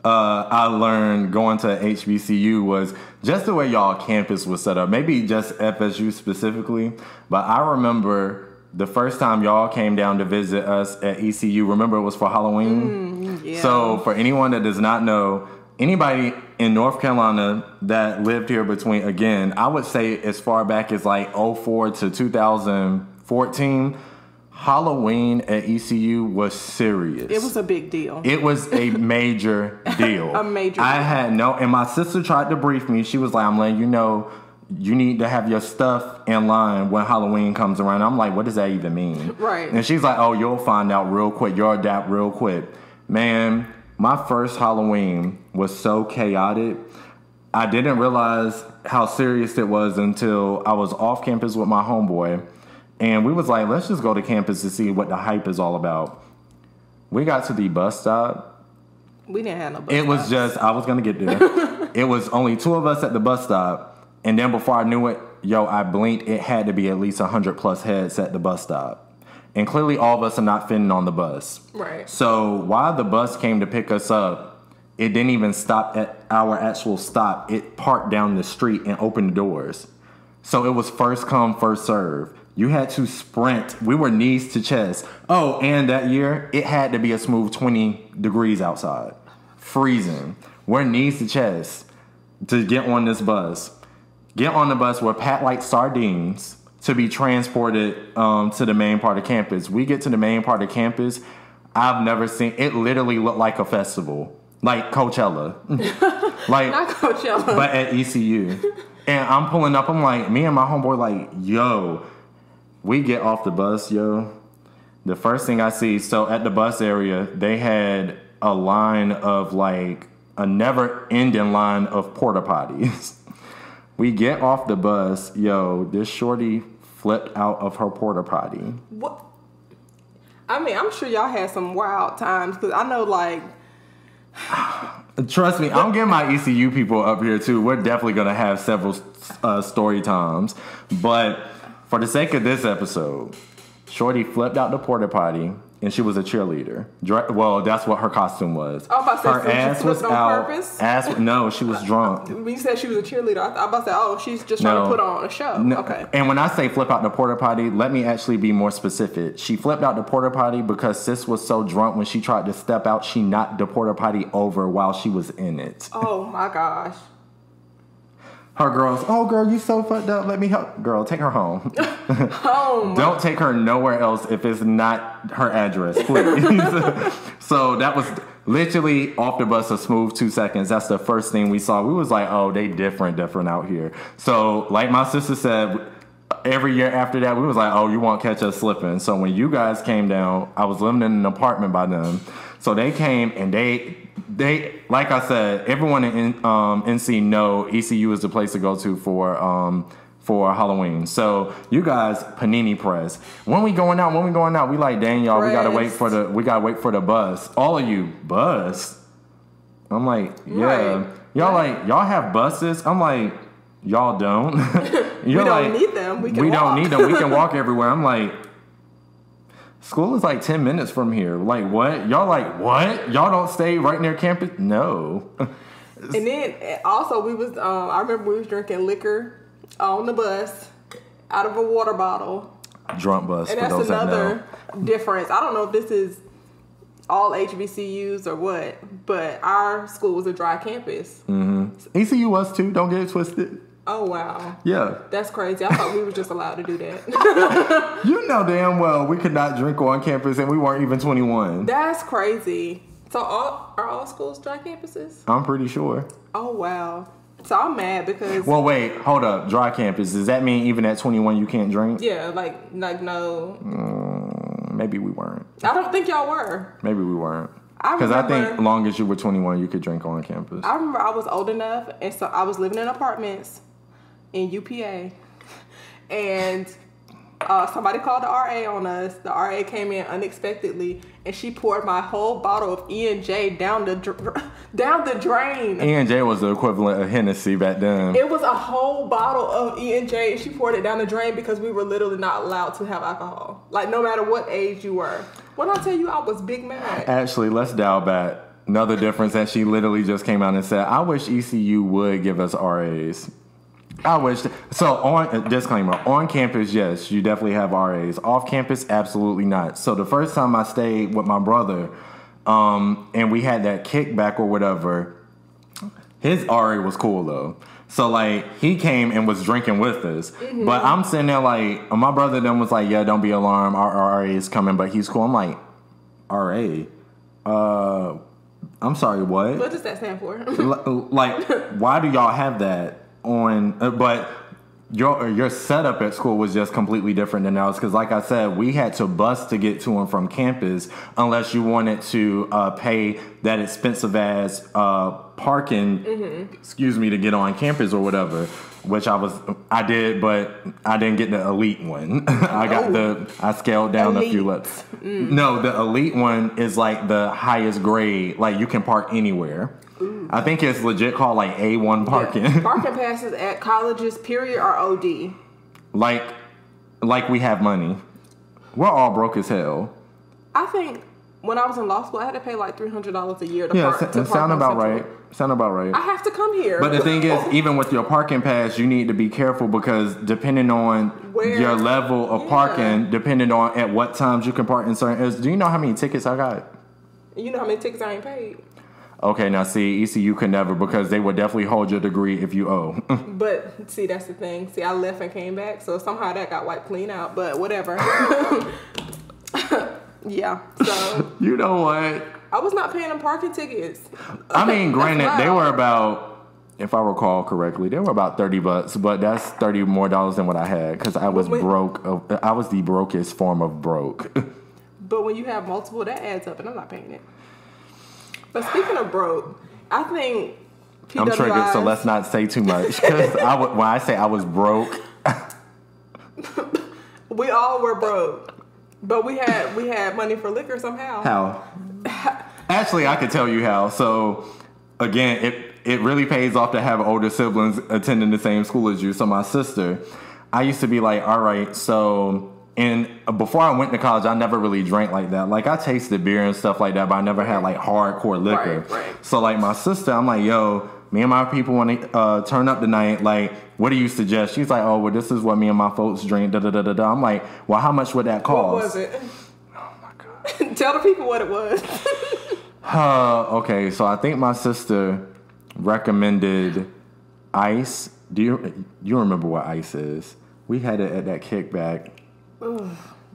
uh, I learned going to HBCU was just the way y'all campus was set up. Maybe just FSU specifically, but I remember the first time y'all came down to visit us at ECU. Remember, it was for Halloween. Yeah. So for anyone that does not know, anybody in North Carolina that lived here between again, I would say as far back as like 04 to 2014, Halloween at ECU was serious. It was a big deal. It was a major deal. A major I deal. had no, and my sister tried to brief me. She was like, "I'm letting you know, you need to have your stuff in line when Halloween comes around." I'm like, "What does that even mean?" Right. And she's like, "Oh, you'll find out real quick. You'll adapt real quick." Man, my first Halloween was so chaotic. I didn't realize how serious it was until I was off campus with my homeboy, and we was like, "Let's just go to campus to see what the hype is all about." We got to the bus stop. we didn't have no bus It was stops. just I was gonna get there. it was only two of us at the bus stop, and then before I knew it, yo, I blinked. It had to be at least hundred plus heads at the bus stop, and clearly all of us are not fitting on the bus. Right. So while the bus came to pick us up, it didn't even stop at our actual stop. It parked down the street and opened the doors. So it was first come, first serve. You had to sprint. We were knees to chest. Oh, and that year it had to be a smooth 20 degrees outside. Freezing. We're knees to chest to get on this bus. Get on the bus, we're packed like sardines to be transported um, to the main part of campus. We get to the main part of campus. I've never seen it literally looked like a festival. Like Coachella. like Not Coachella. but at ECU. And I'm pulling up, I'm like, me and my homeboy, like, yo, we get off the bus, yo. The first thing I see, so at the bus area, they had a line of like a never ending line of porta potties. We get off the bus, yo, this shorty flipped out of her porta potty. what? I mean, I'm sure y'all had some wild times because I know, like, Trust me, I'm getting my ECU people up here too. We're definitely gonna have several uh, story times, but for the sake of this episode, Shorty flipped out the porta potty and she was a cheerleader. Dre- well, that's what her costume was. I was about to say, her so she ass was on out. purpose? Ass no, she was drunk. when you said she was a cheerleader, I, thought I about to say, oh, she's just trying No. to put on a show. No, Okay. And when I say flip out the porta potty, let me actually be more specific. She flipped out the porta potty because sis was so drunk when she tried to step out, she knocked the porta potty over while she was in it. Oh my gosh. Her girls, oh girl, you so fucked up. Let me help. Girl, take her home. Home. Don't take her nowhere else if it's not her address, please. so that was literally off the bus a smooth two seconds. That's the first thing we saw. We was like, oh, they different, different out here. So like my sister said, every year after that, we was like, oh, you won't catch us slipping. So when you guys came down, I was living in an apartment by them. So they came and they they like I said, everyone in um, NC know ECU is the place to go to for um, for Halloween. So you guys panini press. When we going out, when we going out, we like, dang y'all, we gotta wait for the we gotta wait for the bus. All of you, bus. I'm like, yeah. Right. Y'all like y'all have buses? I'm like, y'all don't. You're don't like, need them. We can we walk." don't need them. We can walk everywhere. I'm like, school is like 10 minutes from here. Like what? Y'all like what? Y'all don't stay right near campus? No. And then also we was um I remember we was drinking liquor on the bus out of a water bottle. Drunk bus And that's that another know. difference. I don't know if this is all HBCUs or what, but our school was a dry campus. ECU was too. Don't get it twisted. Oh wow, Yeah. that's crazy. I thought we were just allowed to do that. You know damn well we could not drink on campus and we weren't even 21. that's crazy. So all are all schools dry campuses? I'm pretty sure. Oh wow. So I'm mad because Well, wait, hold up. Dry campus. Does that mean even at 21 you can't drink? yeah, like like no, mm, Maybe we weren't. I don't think y'all were. Maybe we weren't. I Because I think remember- long as you were 21, you could drink on campus. I remember I was old enough, and so I was living in apartments in UPA, and uh, somebody called the RA on us. The RA came in unexpectedly, and she poured my whole bottle of E and J down the dr- down the drain. E and J was the equivalent of Hennessy back then. It was a whole bottle of E and J, and she poured it down the drain because we were literally not allowed to have alcohol. Like no matter what age you were. When I tell you, I was big mad. Actually, let's dial back. Another difference that she literally just came out and said, I wish ECU would give us RAs. I wish. So, on uh, disclaimer on campus, yes, you definitely have RAs. Off campus, absolutely not. So, the first time I stayed with my brother, um, and we had that kickback or whatever, his RA was cool though. So like he came and was drinking with us, but I'm sitting there like my brother then was like, "Yeah, don't be alarmed, our RA is coming," but he's cool. I'm like, "RA, uh, I'm sorry, what?" What does that stand for? Like why do y'all have that on uh, but your your setup at school was just completely different than ours because like i said we had to bus to get to and from campus unless you wanted to uh, pay that expensive as uh, parking excuse me to get on campus or whatever which i was i did but i didn't get the elite one. I got the i scaled down a few Elite. levels. No the elite one is like the highest grade like you can park anywhere I think it's legit called like A1 parking. Parking passes at colleges, period, or OD. like like we have money. We're all broke as hell. I think when I was in law school, I had to pay like three hundred dollars a year to Yeah, park. it to sound park about Central. right. Sound about right. I have to come here. But the thing is, even with your parking pass, you need to be careful because depending on Where- your level of Yeah. parking, depending on at what times you can park in certain areas. Do you know how many tickets I got? you know how many tickets I ain't paid. Okay, now see, ECU could never because they would definitely hold your degree if you owe. But see, that's the thing. See, I left and came back, so somehow that got wiped clean out. But whatever. yeah. So you know what? I was not paying them parking tickets. I mean, granted, they were about, if I recall correctly, they were about thirty bucks, but that's thirty more dollars than what I had because I was Wait. broke. Uh, I was the brokest form of broke. But when you have multiple, that adds up, and I'm not paying it. But speaking of broke, I think PWIs, I'm triggered, so let's not say too much because I w- when I say I was broke, we all were broke, but we had we had money for liquor somehow. how? Actually, I could tell you how. So again, it it really pays off to have older siblings attending the same school as you. So my sister, I used to be like, all right, so. And before I went to college, I never really drank like that. Like I tasted beer and stuff like that, but I never had like hardcore liquor. Right, right. So like my sister, I'm like, yo, me and my people want to uh, turn up tonight. Like, what do you suggest? She's like, oh, well, this is what me and my folks drink. Da da da da da. I'm like, well, how much would that cost? What was it? Oh my god! Tell the people what it was. Uh, okay, so I think my sister recommended ice. Do you you remember what ice is? We had it at that kickback.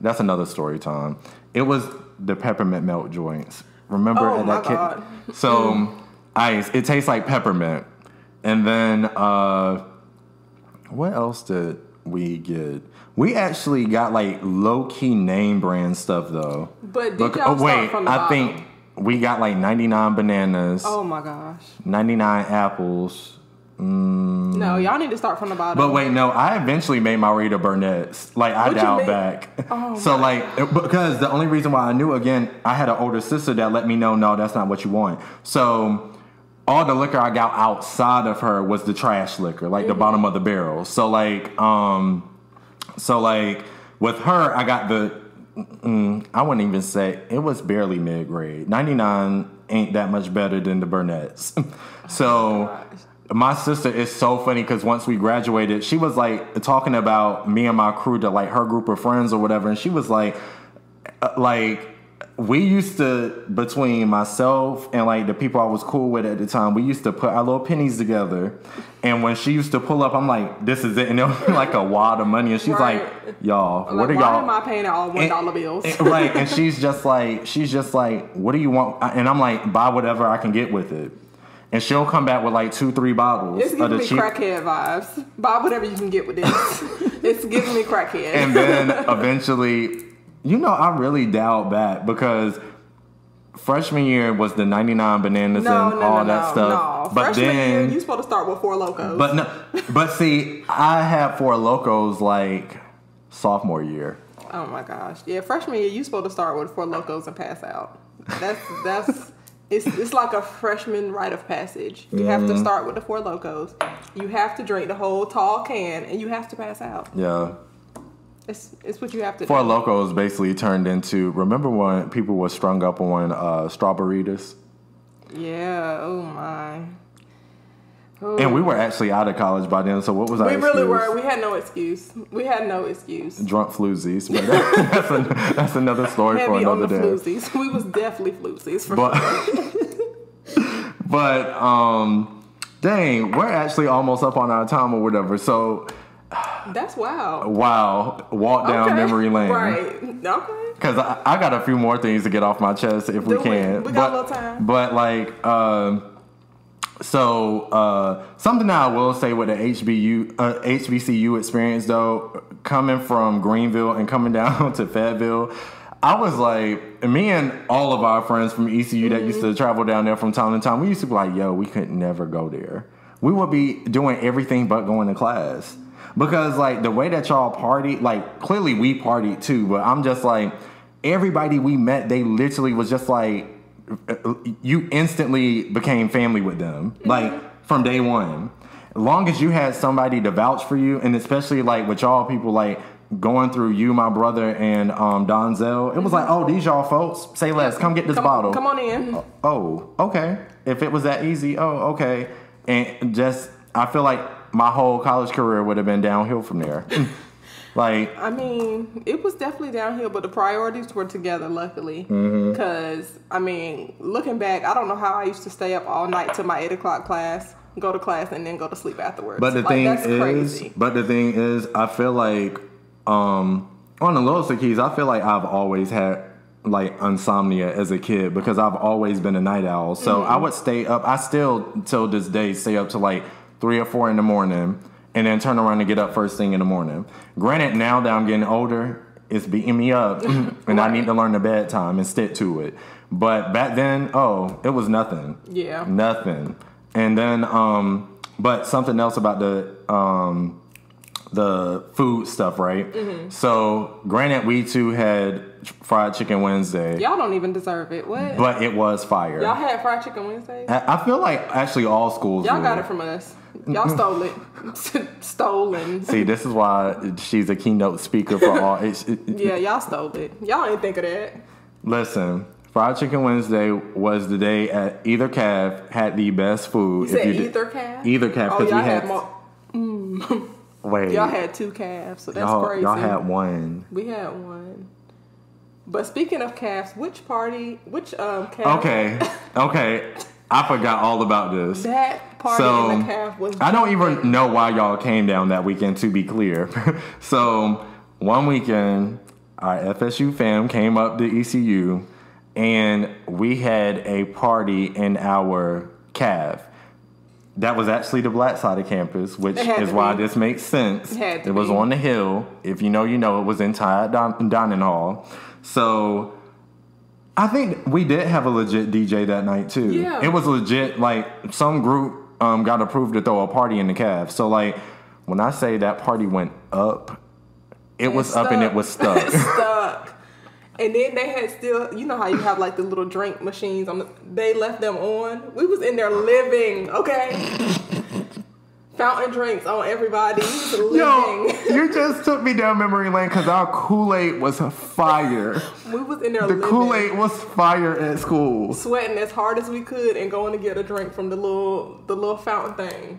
That's another story time. It was the peppermint melt joints. Remember Oh at my that? God. So ice. It tastes like peppermint. And then uh, what else did we get? We actually got like low key name brand stuff though. But did Look- y'all oh, wait, I bottom? think we got like 99 bananas, Oh my gosh! 99 apples. No, y'all need to start from the bottom. But wait, no, I eventually made my way to Burnett's. Like I What dialed back. Oh, so like because the only reason why I knew again, I had an older sister that let me know, no, that's not what you want. So all the liquor I got outside of her was the trash liquor, like the bottom of the barrel. So like um so like with her I got the mm, I wouldn't even say it was barely mid grade. 99 ain't that much better than the Burnett's. so my sister is so funny because once we graduated, she was like talking about me and my crew to like her group of friends or whatever, and she was like, uh, like we used to between myself and like the people I was cool with at the time, we used to put our little pennies together. And when she used to pull up, I'm like, "This is it," and it was like a wad of money. And she's Right. like, "Y'all, what are why y'all?" am I paying all one dollar bills? And- right, and she's just like, she's just like, "What do you want?" And I'm like, "Buy whatever I can get with it." And she'll come back with like two, three bottles It's of giving the me cheap. crackhead vibes. Buy whatever you can get with this. it's giving me crackhead. and then eventually, you know, I really dialed back because freshman year was the 99 bananas no, and no, all no, that no, stuff. no. But Freshman then, year, you supposed to start with Four Lokos. but no, but see, I had Four Lokos like sophomore year. oh my gosh, yeah, freshman year, you're supposed to start with Four Lokos and pass out. That's that's. It's, it's like a freshman rite of passage. You have Mm-hmm. to start with the Four Lokos. You have to drink the whole tall can, and you have to pass out. Yeah. It's it's what you have to Four do. locos basically turned into. Remember when people were strung up on uh, strawberries? Yeah. Oh my. And we were actually out of college by then, so what was our We really excuse? were. We had no excuse. We had no excuse. Drunk floozies, but that's, an, that's another story for Heavy on the day. floozies. We was definitely floozies for But sure. but um, dang, we're actually almost up on our time or whatever. So That's wow. wow, walk down Okay. memory lane. Right. Okay. Because I, I got a few more things to get off my chest if we Do it. can. We but, got a little time. But like, um, so uh, something I will say with the HBU uh, HBCU experience though, coming from Greenville and coming down to Fayetteville. I was like, me and all of our friends from ECU that used Mm-hmm. to travel down there from time to time, we used to be like, yo, we could never go there. We would be doing everything but going to class. Because like the way that y'all party, like clearly we partied too, but I'm just like everybody we met, they literally was just like you instantly became family with them, mm-hmm. like from day one. As long as you had somebody to vouch for you, and especially like with y'all people like going through you, my brother, and um Donzel, it was like, mm-hmm. oh, these y'all folks, say less, come get this Come, bottle. come on in. Uh, oh, okay. If it was that easy, oh, okay. And just, I feel like my whole college career would have been downhill from there. like, I mean, it was definitely downhill, but the priorities were together, luckily. Mm-hmm. Because, I mean, looking back, I don't know how I used to stay up all night to my 8 o'clock class, go to class, and then go to sleep afterwards. But the Like, thing that's is, crazy. but the thing is, I feel like um, on the lowest of keys, I feel like I've always had like insomnia as a kid because I've always been a night owl. So Mm-hmm. I would stay up. I still till this day stay up to like three or four in the morning, and then turn around and get up first thing in the morning. Granted, now that I'm getting older, it's beating me up, and I need to learn the bedtime and stick to it. But back then, oh, it was nothing. Yeah. Nothing. And then, um, but something else about the um, the food stuff, right? Mm-hmm. So, granted, we too had fried chicken Wednesday, Y'all don't even deserve it. What? but it was fire. Y'all had fried chicken Wednesday? I feel like actually all schools. Y'all do. got it from us. Y'all stole it. Stolen. See, this is why she's a keynote speaker for all. It's, it, Yeah, y'all stole it. Y'all ain't think of that. Listen, Fried Chicken Wednesday was the day at either calf had the best food. You said did- either calf? Either calf Oh, because y'all we had. had more. wait, Y'all had two calves, so that's y'all, crazy. y'all had one. We had one. But speaking of calves, which party, which um calf? Okay, okay. I forgot all about this. That party So in the calf was. I don't even know why y'all came down that weekend. To be clear, so one weekend our FSU fam came up to ECU, and we had a party in our calf. That was actually the black side of campus, which is why be. this makes sense. It it was on the hill. If you know, you know. It was in Ty Don- Dining Hall. So I think we did have a legit DJ that night too. Yeah. It was legit. Like some group um, got approved to throw a party in the calf. So like when I say that party went up, it was It's up and it was stuck. stuck. And then they had still, you know how you have like the little drink machines on. The, they left them on. We was in there living, okay. Fountain drinks on everybody. Yo, you just took me down memory lane because our Kool Aid was fire. we was in there The. Kool Aid was fire at school. sweating as hard as we could and going to get a drink from the little the little fountain thing.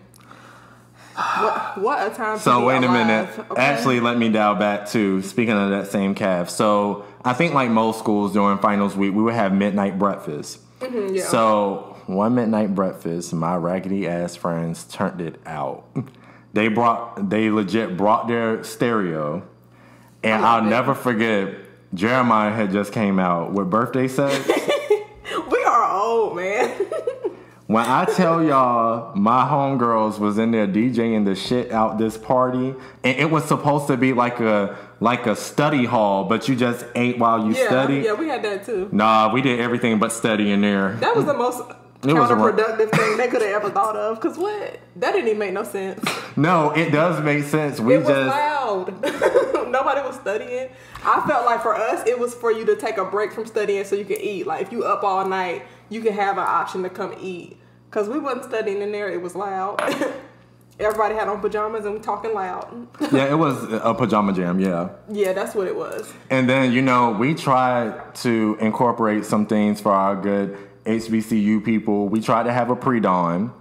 What, what a time So wait a minute. okay? Actually, let me dial back to speaking of that same calf. So I think like most schools during finals week, we would have midnight breakfast. Mm-hmm, yeah. So one midnight breakfast, my raggedy ass friends turned it out. They brought, they legit brought their stereo, and I'll it. never forget. Jeremih had just came out with Birthday Sex. we are old, man. When I tell y'all, my homegirls was in there DJing the shit out this party, and it was supposed to be like a like a study hall, but you just ate while you yeah, study. yeah, we had that too. Nah, we did everything but study in there. That was the most It was a- counterproductive thing they could have ever thought of. Cause what? That didn't even make no sense. No, it does make sense. We It was just loud. Nobody was studying. I felt like for us, it was for you to take a break from studying so you could eat. Like if you up all night, you could have an option to come eat. Cause we wasn't studying in there. It was loud. Everybody had on pajamas and we talking loud. yeah, it was a pajama jam. Yeah. yeah, that's what it was. And then, you know, we tried to incorporate some things for our good HBCU people. We tried to have a pre dawn.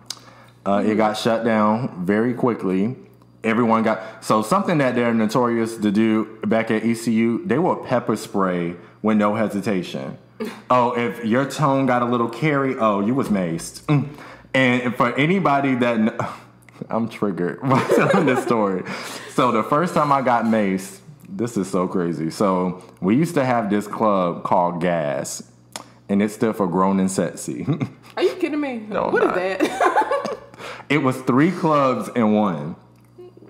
Uh, It got shut down very quickly. Everyone got so something that they're notorious to do back at ECU. They will pepper spray with no hesitation. oh, if your tone got a little carry, oh, you was maced. Mm. And for anybody that I'm triggered by telling this story. So the first time I got maced, this is so crazy. So we used to have this club called Gas, and it stood for Grown and Sexy. Are you kidding me? No, what is that? it was three clubs in one.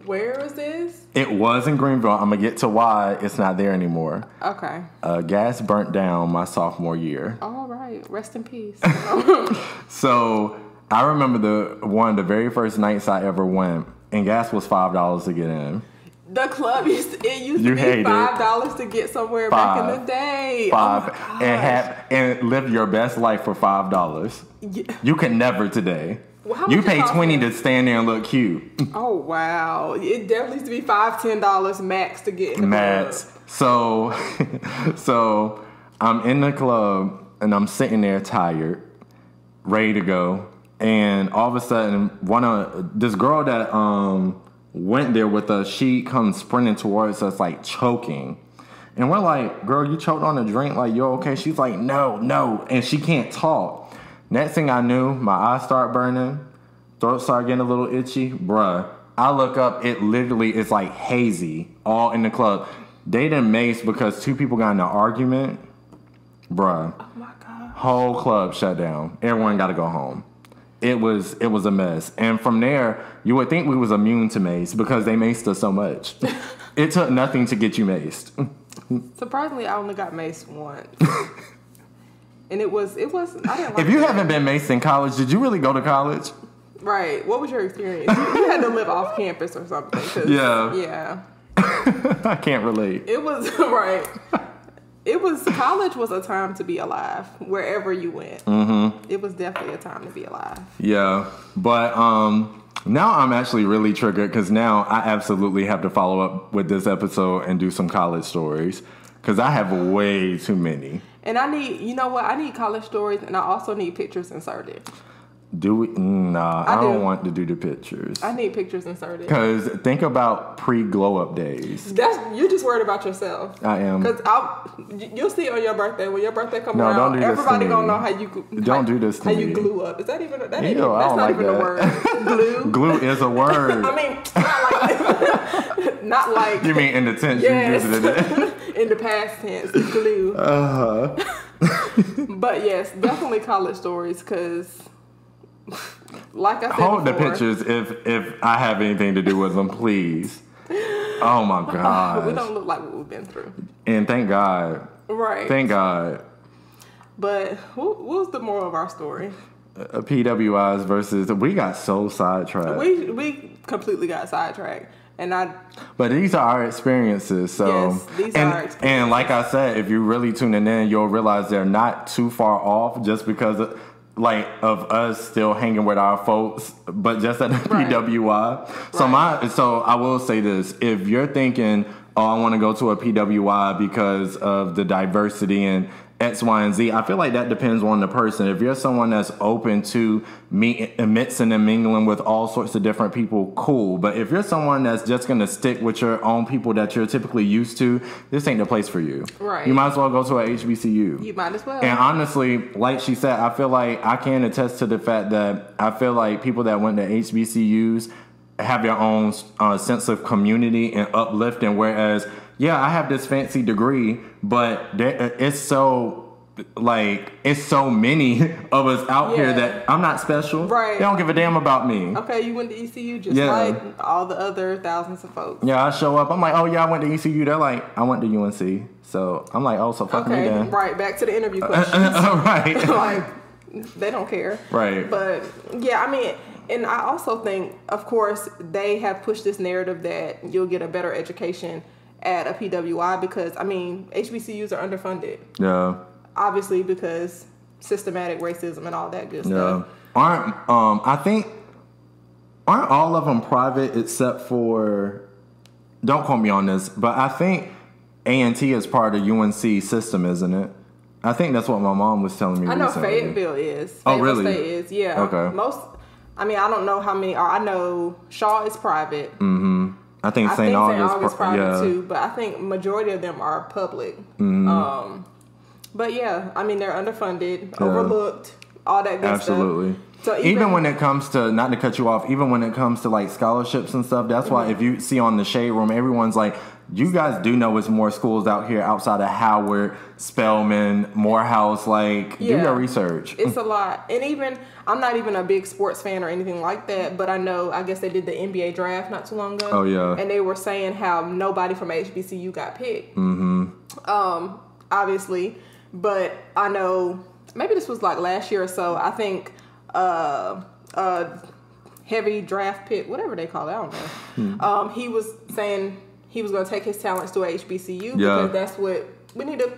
Where is this? It was in Greenville. I'm gonna get to why it's not there anymore. Okay. Uh, gas burnt down my sophomore year. All right. Rest in peace. So I remember the one the very first nights I ever went, and gas was five dollars to get in. The club used to, it used You to be five dollars to get somewhere back in the day. Five Oh and have and live your best life for five dollars. Yeah. You can never today. Well, you pay twenty to stand there and look cute. Oh wow! It definitely used to be five, ten dollars max to get in the Max. club. So, so I'm in the club and I'm sitting there tired, ready to go, and all of a sudden, one of this girl that um went there with us, she comes sprinting towards us like choking. And we're like, girl, you choked on a drink, like you okay? She's like, no, no, and she can't talk. Next thing I knew, my eyes start burning, throat start getting a little itchy, bruh. I look up, it literally is like hazy all in the club. They done mace because two people got in an argument, bruh. Oh my god! Whole club shut down. Everyone got to go home. It was it was a mess. And from there, you would think we was immune to mace because they maced us so much. it took nothing to get you maced. Surprisingly, I only got maced once, and it was it was I didn't like. If you it. haven't been maced in college, did you really go to college? right, what was your experience? You, you had to live off campus or something. Yeah. yeah. I can't relate. It was right. It was college was a time to be alive wherever you went. Mm-hmm. It was definitely a time to be alive. Yeah, but um, now I'm actually really triggered because now I absolutely have to follow up with this episode and do some college stories because I have way too many. And I need, you know what? I need college stories, and I also need pictures inserted. Do we? Nah, I, I don't do. want to do the pictures. I need pictures inserted. Because think about pre glow up days. That's you're just worried about yourself. I am. Cause I'll you'll see on your birthday when your birthday comes No, around. don't do this to everybody gonna know how you Don't how, do this to how you me. glue up. Is that even that Ew, even, that's not like even a word. glue. Glue is a word. I mean, not like not like you mean in the tense yes. you in the past tense, glue. Uh-huh. but yes, definitely college stories because, like I said, Hold the pictures if if I have anything to do with them, please. Oh my god, We don't look like what we've been through, And thank God. right? Thank God. But what, was the moral of our story? Uh, PWIs versus we got so sidetracked. We we completely got sidetracked, and I But these are our experiences. So Yes, these and, are our and like I said, if you're really tuning in, you'll realize they're not too far off just because of, like of us still hanging with our folks, but just at the Right. PWI. So my so I will say this. If you're thinking, oh, I want to go to a PWI because of the diversity and X, Y, and Z. I feel like that depends on the person. If you're someone that's open to meet, mixing and mingling with all sorts of different people, cool. But if you're someone that's just gonna stick with your own people that you're typically used to, this ain't the place for you. Right. You might as well go to a HBCU. You might as well. And honestly, like she said, I feel like I can attest to the fact that I feel like people that went to HBCUs have their own uh, sense of community and uplifting. Whereas, yeah, I have this fancy degree, but there, uh, it's so like it's so many of us out here that I'm not special. Right. They don't give a damn about me. okay, you went to ECU just Yeah. like all the other thousands of folks. Yeah, I show up. I'm like, oh yeah, I went to ECU. They're like, I went to UNC. So I'm like, oh, so fuck me Okay, then. right. Back to the interview question. right. like they don't care. Right. But yeah, I mean, and I also think, of course, they have pushed this narrative that you'll get a better education at a PWI because I mean, HBCUs are underfunded, yeah. obviously because systematic racism and all that good Yeah. stuff. Aren't um I think aren't all of them private except for don't quote me on this, but I think A and T is part of UNC system, isn't it? I think that's what my mom was telling me I know recently. Fayetteville is. Oh, really? State is. Yeah. Okay. Most. I mean, I don't know how many. Or I know Shaw is private. I think I St. think August, St. August pro- private yeah. Too, but I think majority of them are public. Um, but yeah, I mean they're underfunded, overlooked, all that good Absolutely. stuff. So even, even, when it comes to not to cut you off, even when it comes to like scholarships and stuff, that's why if Mm-hmm. you see on the shade room, everyone's like, "You guys do know it's more schools out here outside of Howard, Spelman, Morehouse. Like, do your research." it's a lot, and even I'm not even a big sports fan or anything like that, but I know I guess they did the NBA draft not too long ago. Oh, yeah. and they were saying how nobody from HBCU got picked. Mm-hmm. Um, obviously, but I know maybe this was like last year or so. I think uh uh heavy draft pick, whatever they call it, I don't know. Hmm. Um, he was saying he was going to take his talents to a HBCU Yeah. because that's what we need to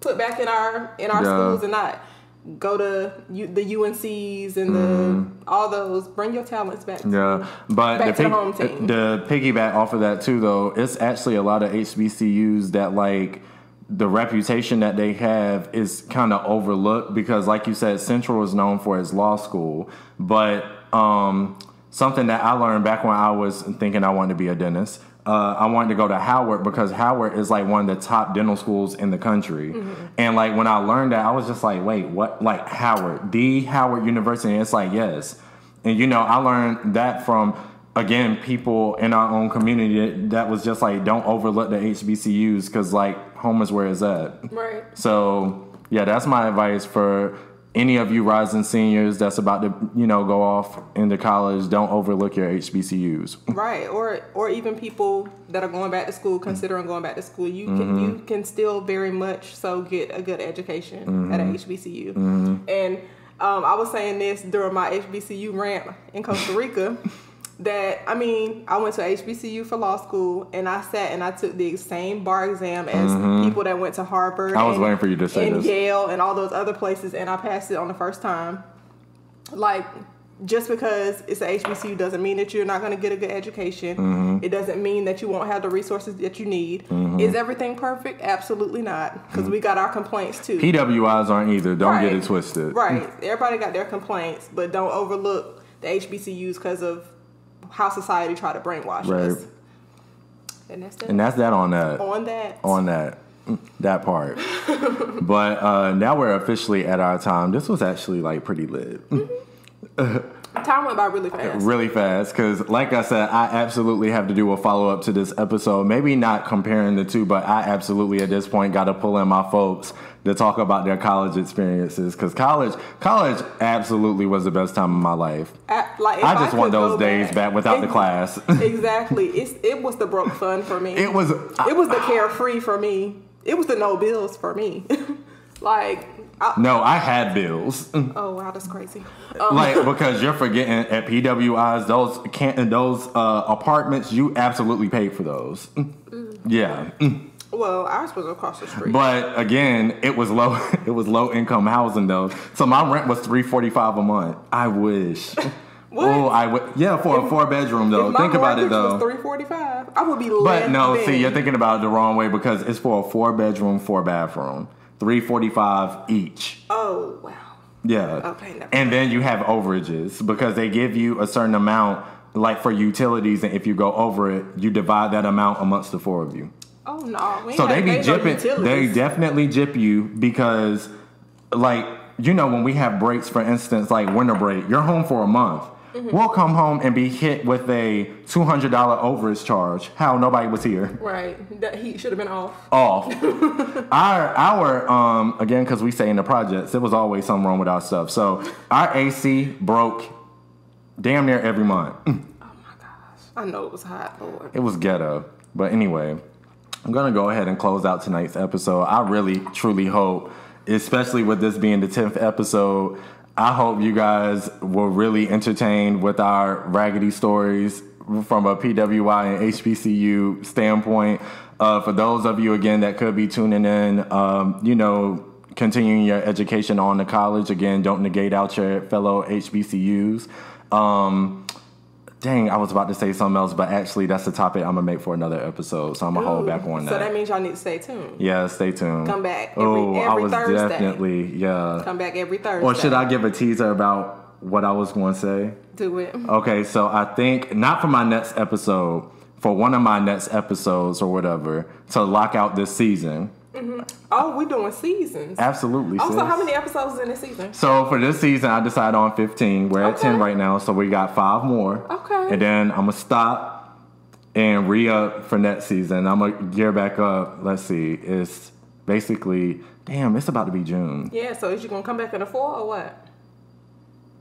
put back in our in our Yeah. schools and not go to U, the UNCs and the all those. Bring your talents back. Yeah, but Back the, to the home team. the piggyback off of that too, though, it's actually a lot of HBCUs that like the reputation that they have is kind of overlooked because, like you said, Central is known for its law school, but um, something that I learned back when I was thinking I wanted to be a dentist. Uh, I wanted to go to Howard because Howard is like one of the top dental schools in the country. Mm-hmm. And like when I learned that, I was just like, wait, what? Like Howard, the Howard University? And it's like, yes. And you know, I learned that from again people in our own community that, that was just like, don't overlook the HBCUs because like home is where it's at. Right. So yeah, that's my advice for any of you rising seniors that's about to you know go off into college. Don't overlook your HBCUs. Right, or or even people that are going back to school, considering going back to school, you can you Mm-hmm. can still very much so get a good education at a Mm-hmm. HBCU. And um, I was saying this during my HBCU rant in Costa Rica. that I mean, I went to HBCU for law school, and I sat and I took the same bar exam as people that went to Harvard. Mm-hmm. I was and- waiting for you to say and this. Yale and all those other places, and I passed it on the first time like just because it's a HBCU doesn't mean that you're not going to get a good education. Mm-hmm. It doesn't mean that you won't have the resources that you need. Is everything perfect? Absolutely not, because we got our complaints too. PWIs aren't either. Don't get it twisted. Right. Everybody got their complaints, but don't overlook the HBCUs because of how society try to brainwash Right. us. And that's that. And that's that on that. on that. on that that part. but uh, now we're officially at our time. This was actually like pretty lit, Time went by really fast. really fast. Because, like I said, I absolutely have to do a follow up to this episode. Maybe not comparing the two, but I absolutely at this point got to pull in my folks to talk about their college experiences. Because college, college absolutely was the best time of my life. At- like, I just want those days back without the class. exactly. It's it was the broke fun for me. it was. It was the carefree for me. It was the no bills for me. like, I, no, I had bills. oh wow, that's crazy. Um, like because you're forgetting at PWIs those can't those uh, apartments you absolutely paid for those. Yeah, well, ours was across the street. but again, it was low. It was low income housing though, so my rent was three forty five a month. I wish. What? Oh, I would. Yeah, for a four bedroom though. Think about it though. Three forty five. I would be. But no, see, you're thinking about it the wrong way because it's for a four bedroom, four bathroom. three forty five each. Oh wow. Yeah. Okay, And then you have overages because they give you a certain amount, like for utilities, and if you go over it, you divide that amount amongst the four of you. Oh no. So they be jipping. They definitely jip you because, like, you know, when we have breaks, for instance, like winter break, you're home for a month. Mm-hmm. We'll come home and be hit with a two hundred dollar overage charge. How nobody was here. Right. That heat should have been off. Off. our our um again because we say in the projects there was always something wrong with our stuff. So our AC broke damn near every month. Oh my gosh, I know it was hot, Lord. It was ghetto. But anyway, I'm gonna go ahead and close out tonight's episode. I really truly hope, especially with this being the 10th episode, I hope you guys were really entertained with our raggedy stories from a PWI and HBCU standpoint. Uh, for those of you again that could be tuning in, um, you know, continuing your education on the college again, don't negate out your fellow HBCUs. Um, Dang, I was about to say something else, but actually, that's the topic I'm gonna make for another episode. So I'm gonna hold back on that. So that. means y'all need to stay tuned. yeah, stay tuned. Come back every- oh, I every was Thursday. definitely yeah. Come back every Thursday. Or should I give a teaser about what I was going to say? do it? Okay, so I think not for my next episode, for one of my next episodes or whatever, to lock out this season. Mm-hmm. Oh, we're doing seasons. Absolutely. Oh, sis. how many episodes is in this season? So for this season, I decided on 15. We're at 10 right now, so we got five more. Okay. And then I'm gonna stop and re up for next season. I'm gonna gear back up. Let's see. It's basically damn. It's about to be June. Yeah. So is you gonna come back in the fall or what?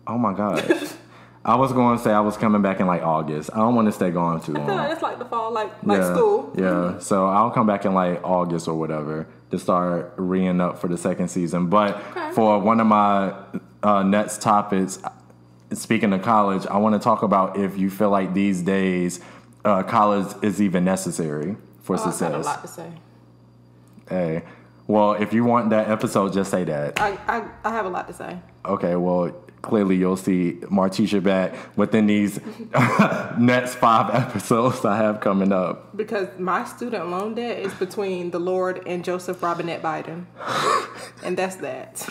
Oh my gosh. I was going to say I was coming back in like August. I don't want to stay gone too I feel like long. it's like the fall, like like yeah, school. Yeah. So I'll come back in like August or whatever to start reing up for the second season. But Okay. for one of my uh, next topics, speaking of college, I want to talk about if you feel like these days uh, college is even necessary for Oh, I got a lot to say. Hey. Well, if you want that episode, just say that. I, I I have a lot to say. Okay, well, clearly you'll see Martecia back within these next five episodes I have coming up. Because my student loan debt is between the Lord and Joseph Robinette Biden. and that's that.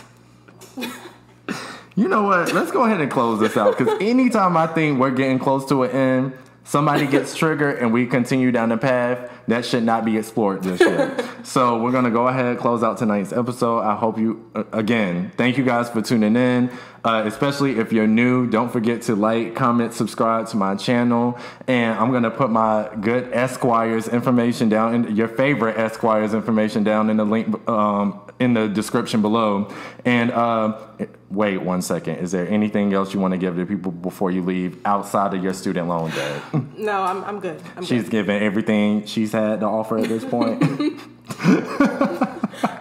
You know what? Let's go ahead and close this out because anytime I think we're getting close to an end, somebody gets triggered and we continue down the path, that should not be explored this year. so we're going to go ahead and close out tonight's episode. I hope you, uh, again, thank you guys for tuning in. Uh, especially if you're new, don't forget to like, comment, subscribe to my channel. And I'm going to put my good Esquire's information down, in your favorite Esquire's information down in the link um, in the description below. And uh, wait one second. Is there anything else you want to give to people before you leave outside of your student loan debt? No, I'm I'm good. I'm she's good. given everything she's had to offer at this point.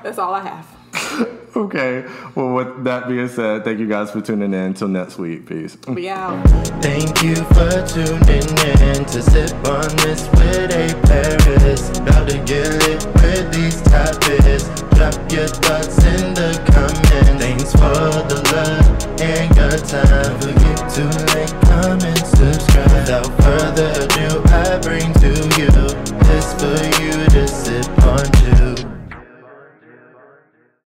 That's all I have. okay. Well, with that being said, thank you guys for tuning in. Until next week, peace. We out. Thank you for tuning in to sip on this with a Parris. About to get with these topics. Drop your thoughts in the comments. Thanks for the love and time. Forget to like, comment, subscribe. Without further ado, I bring to you this for you to sip on too.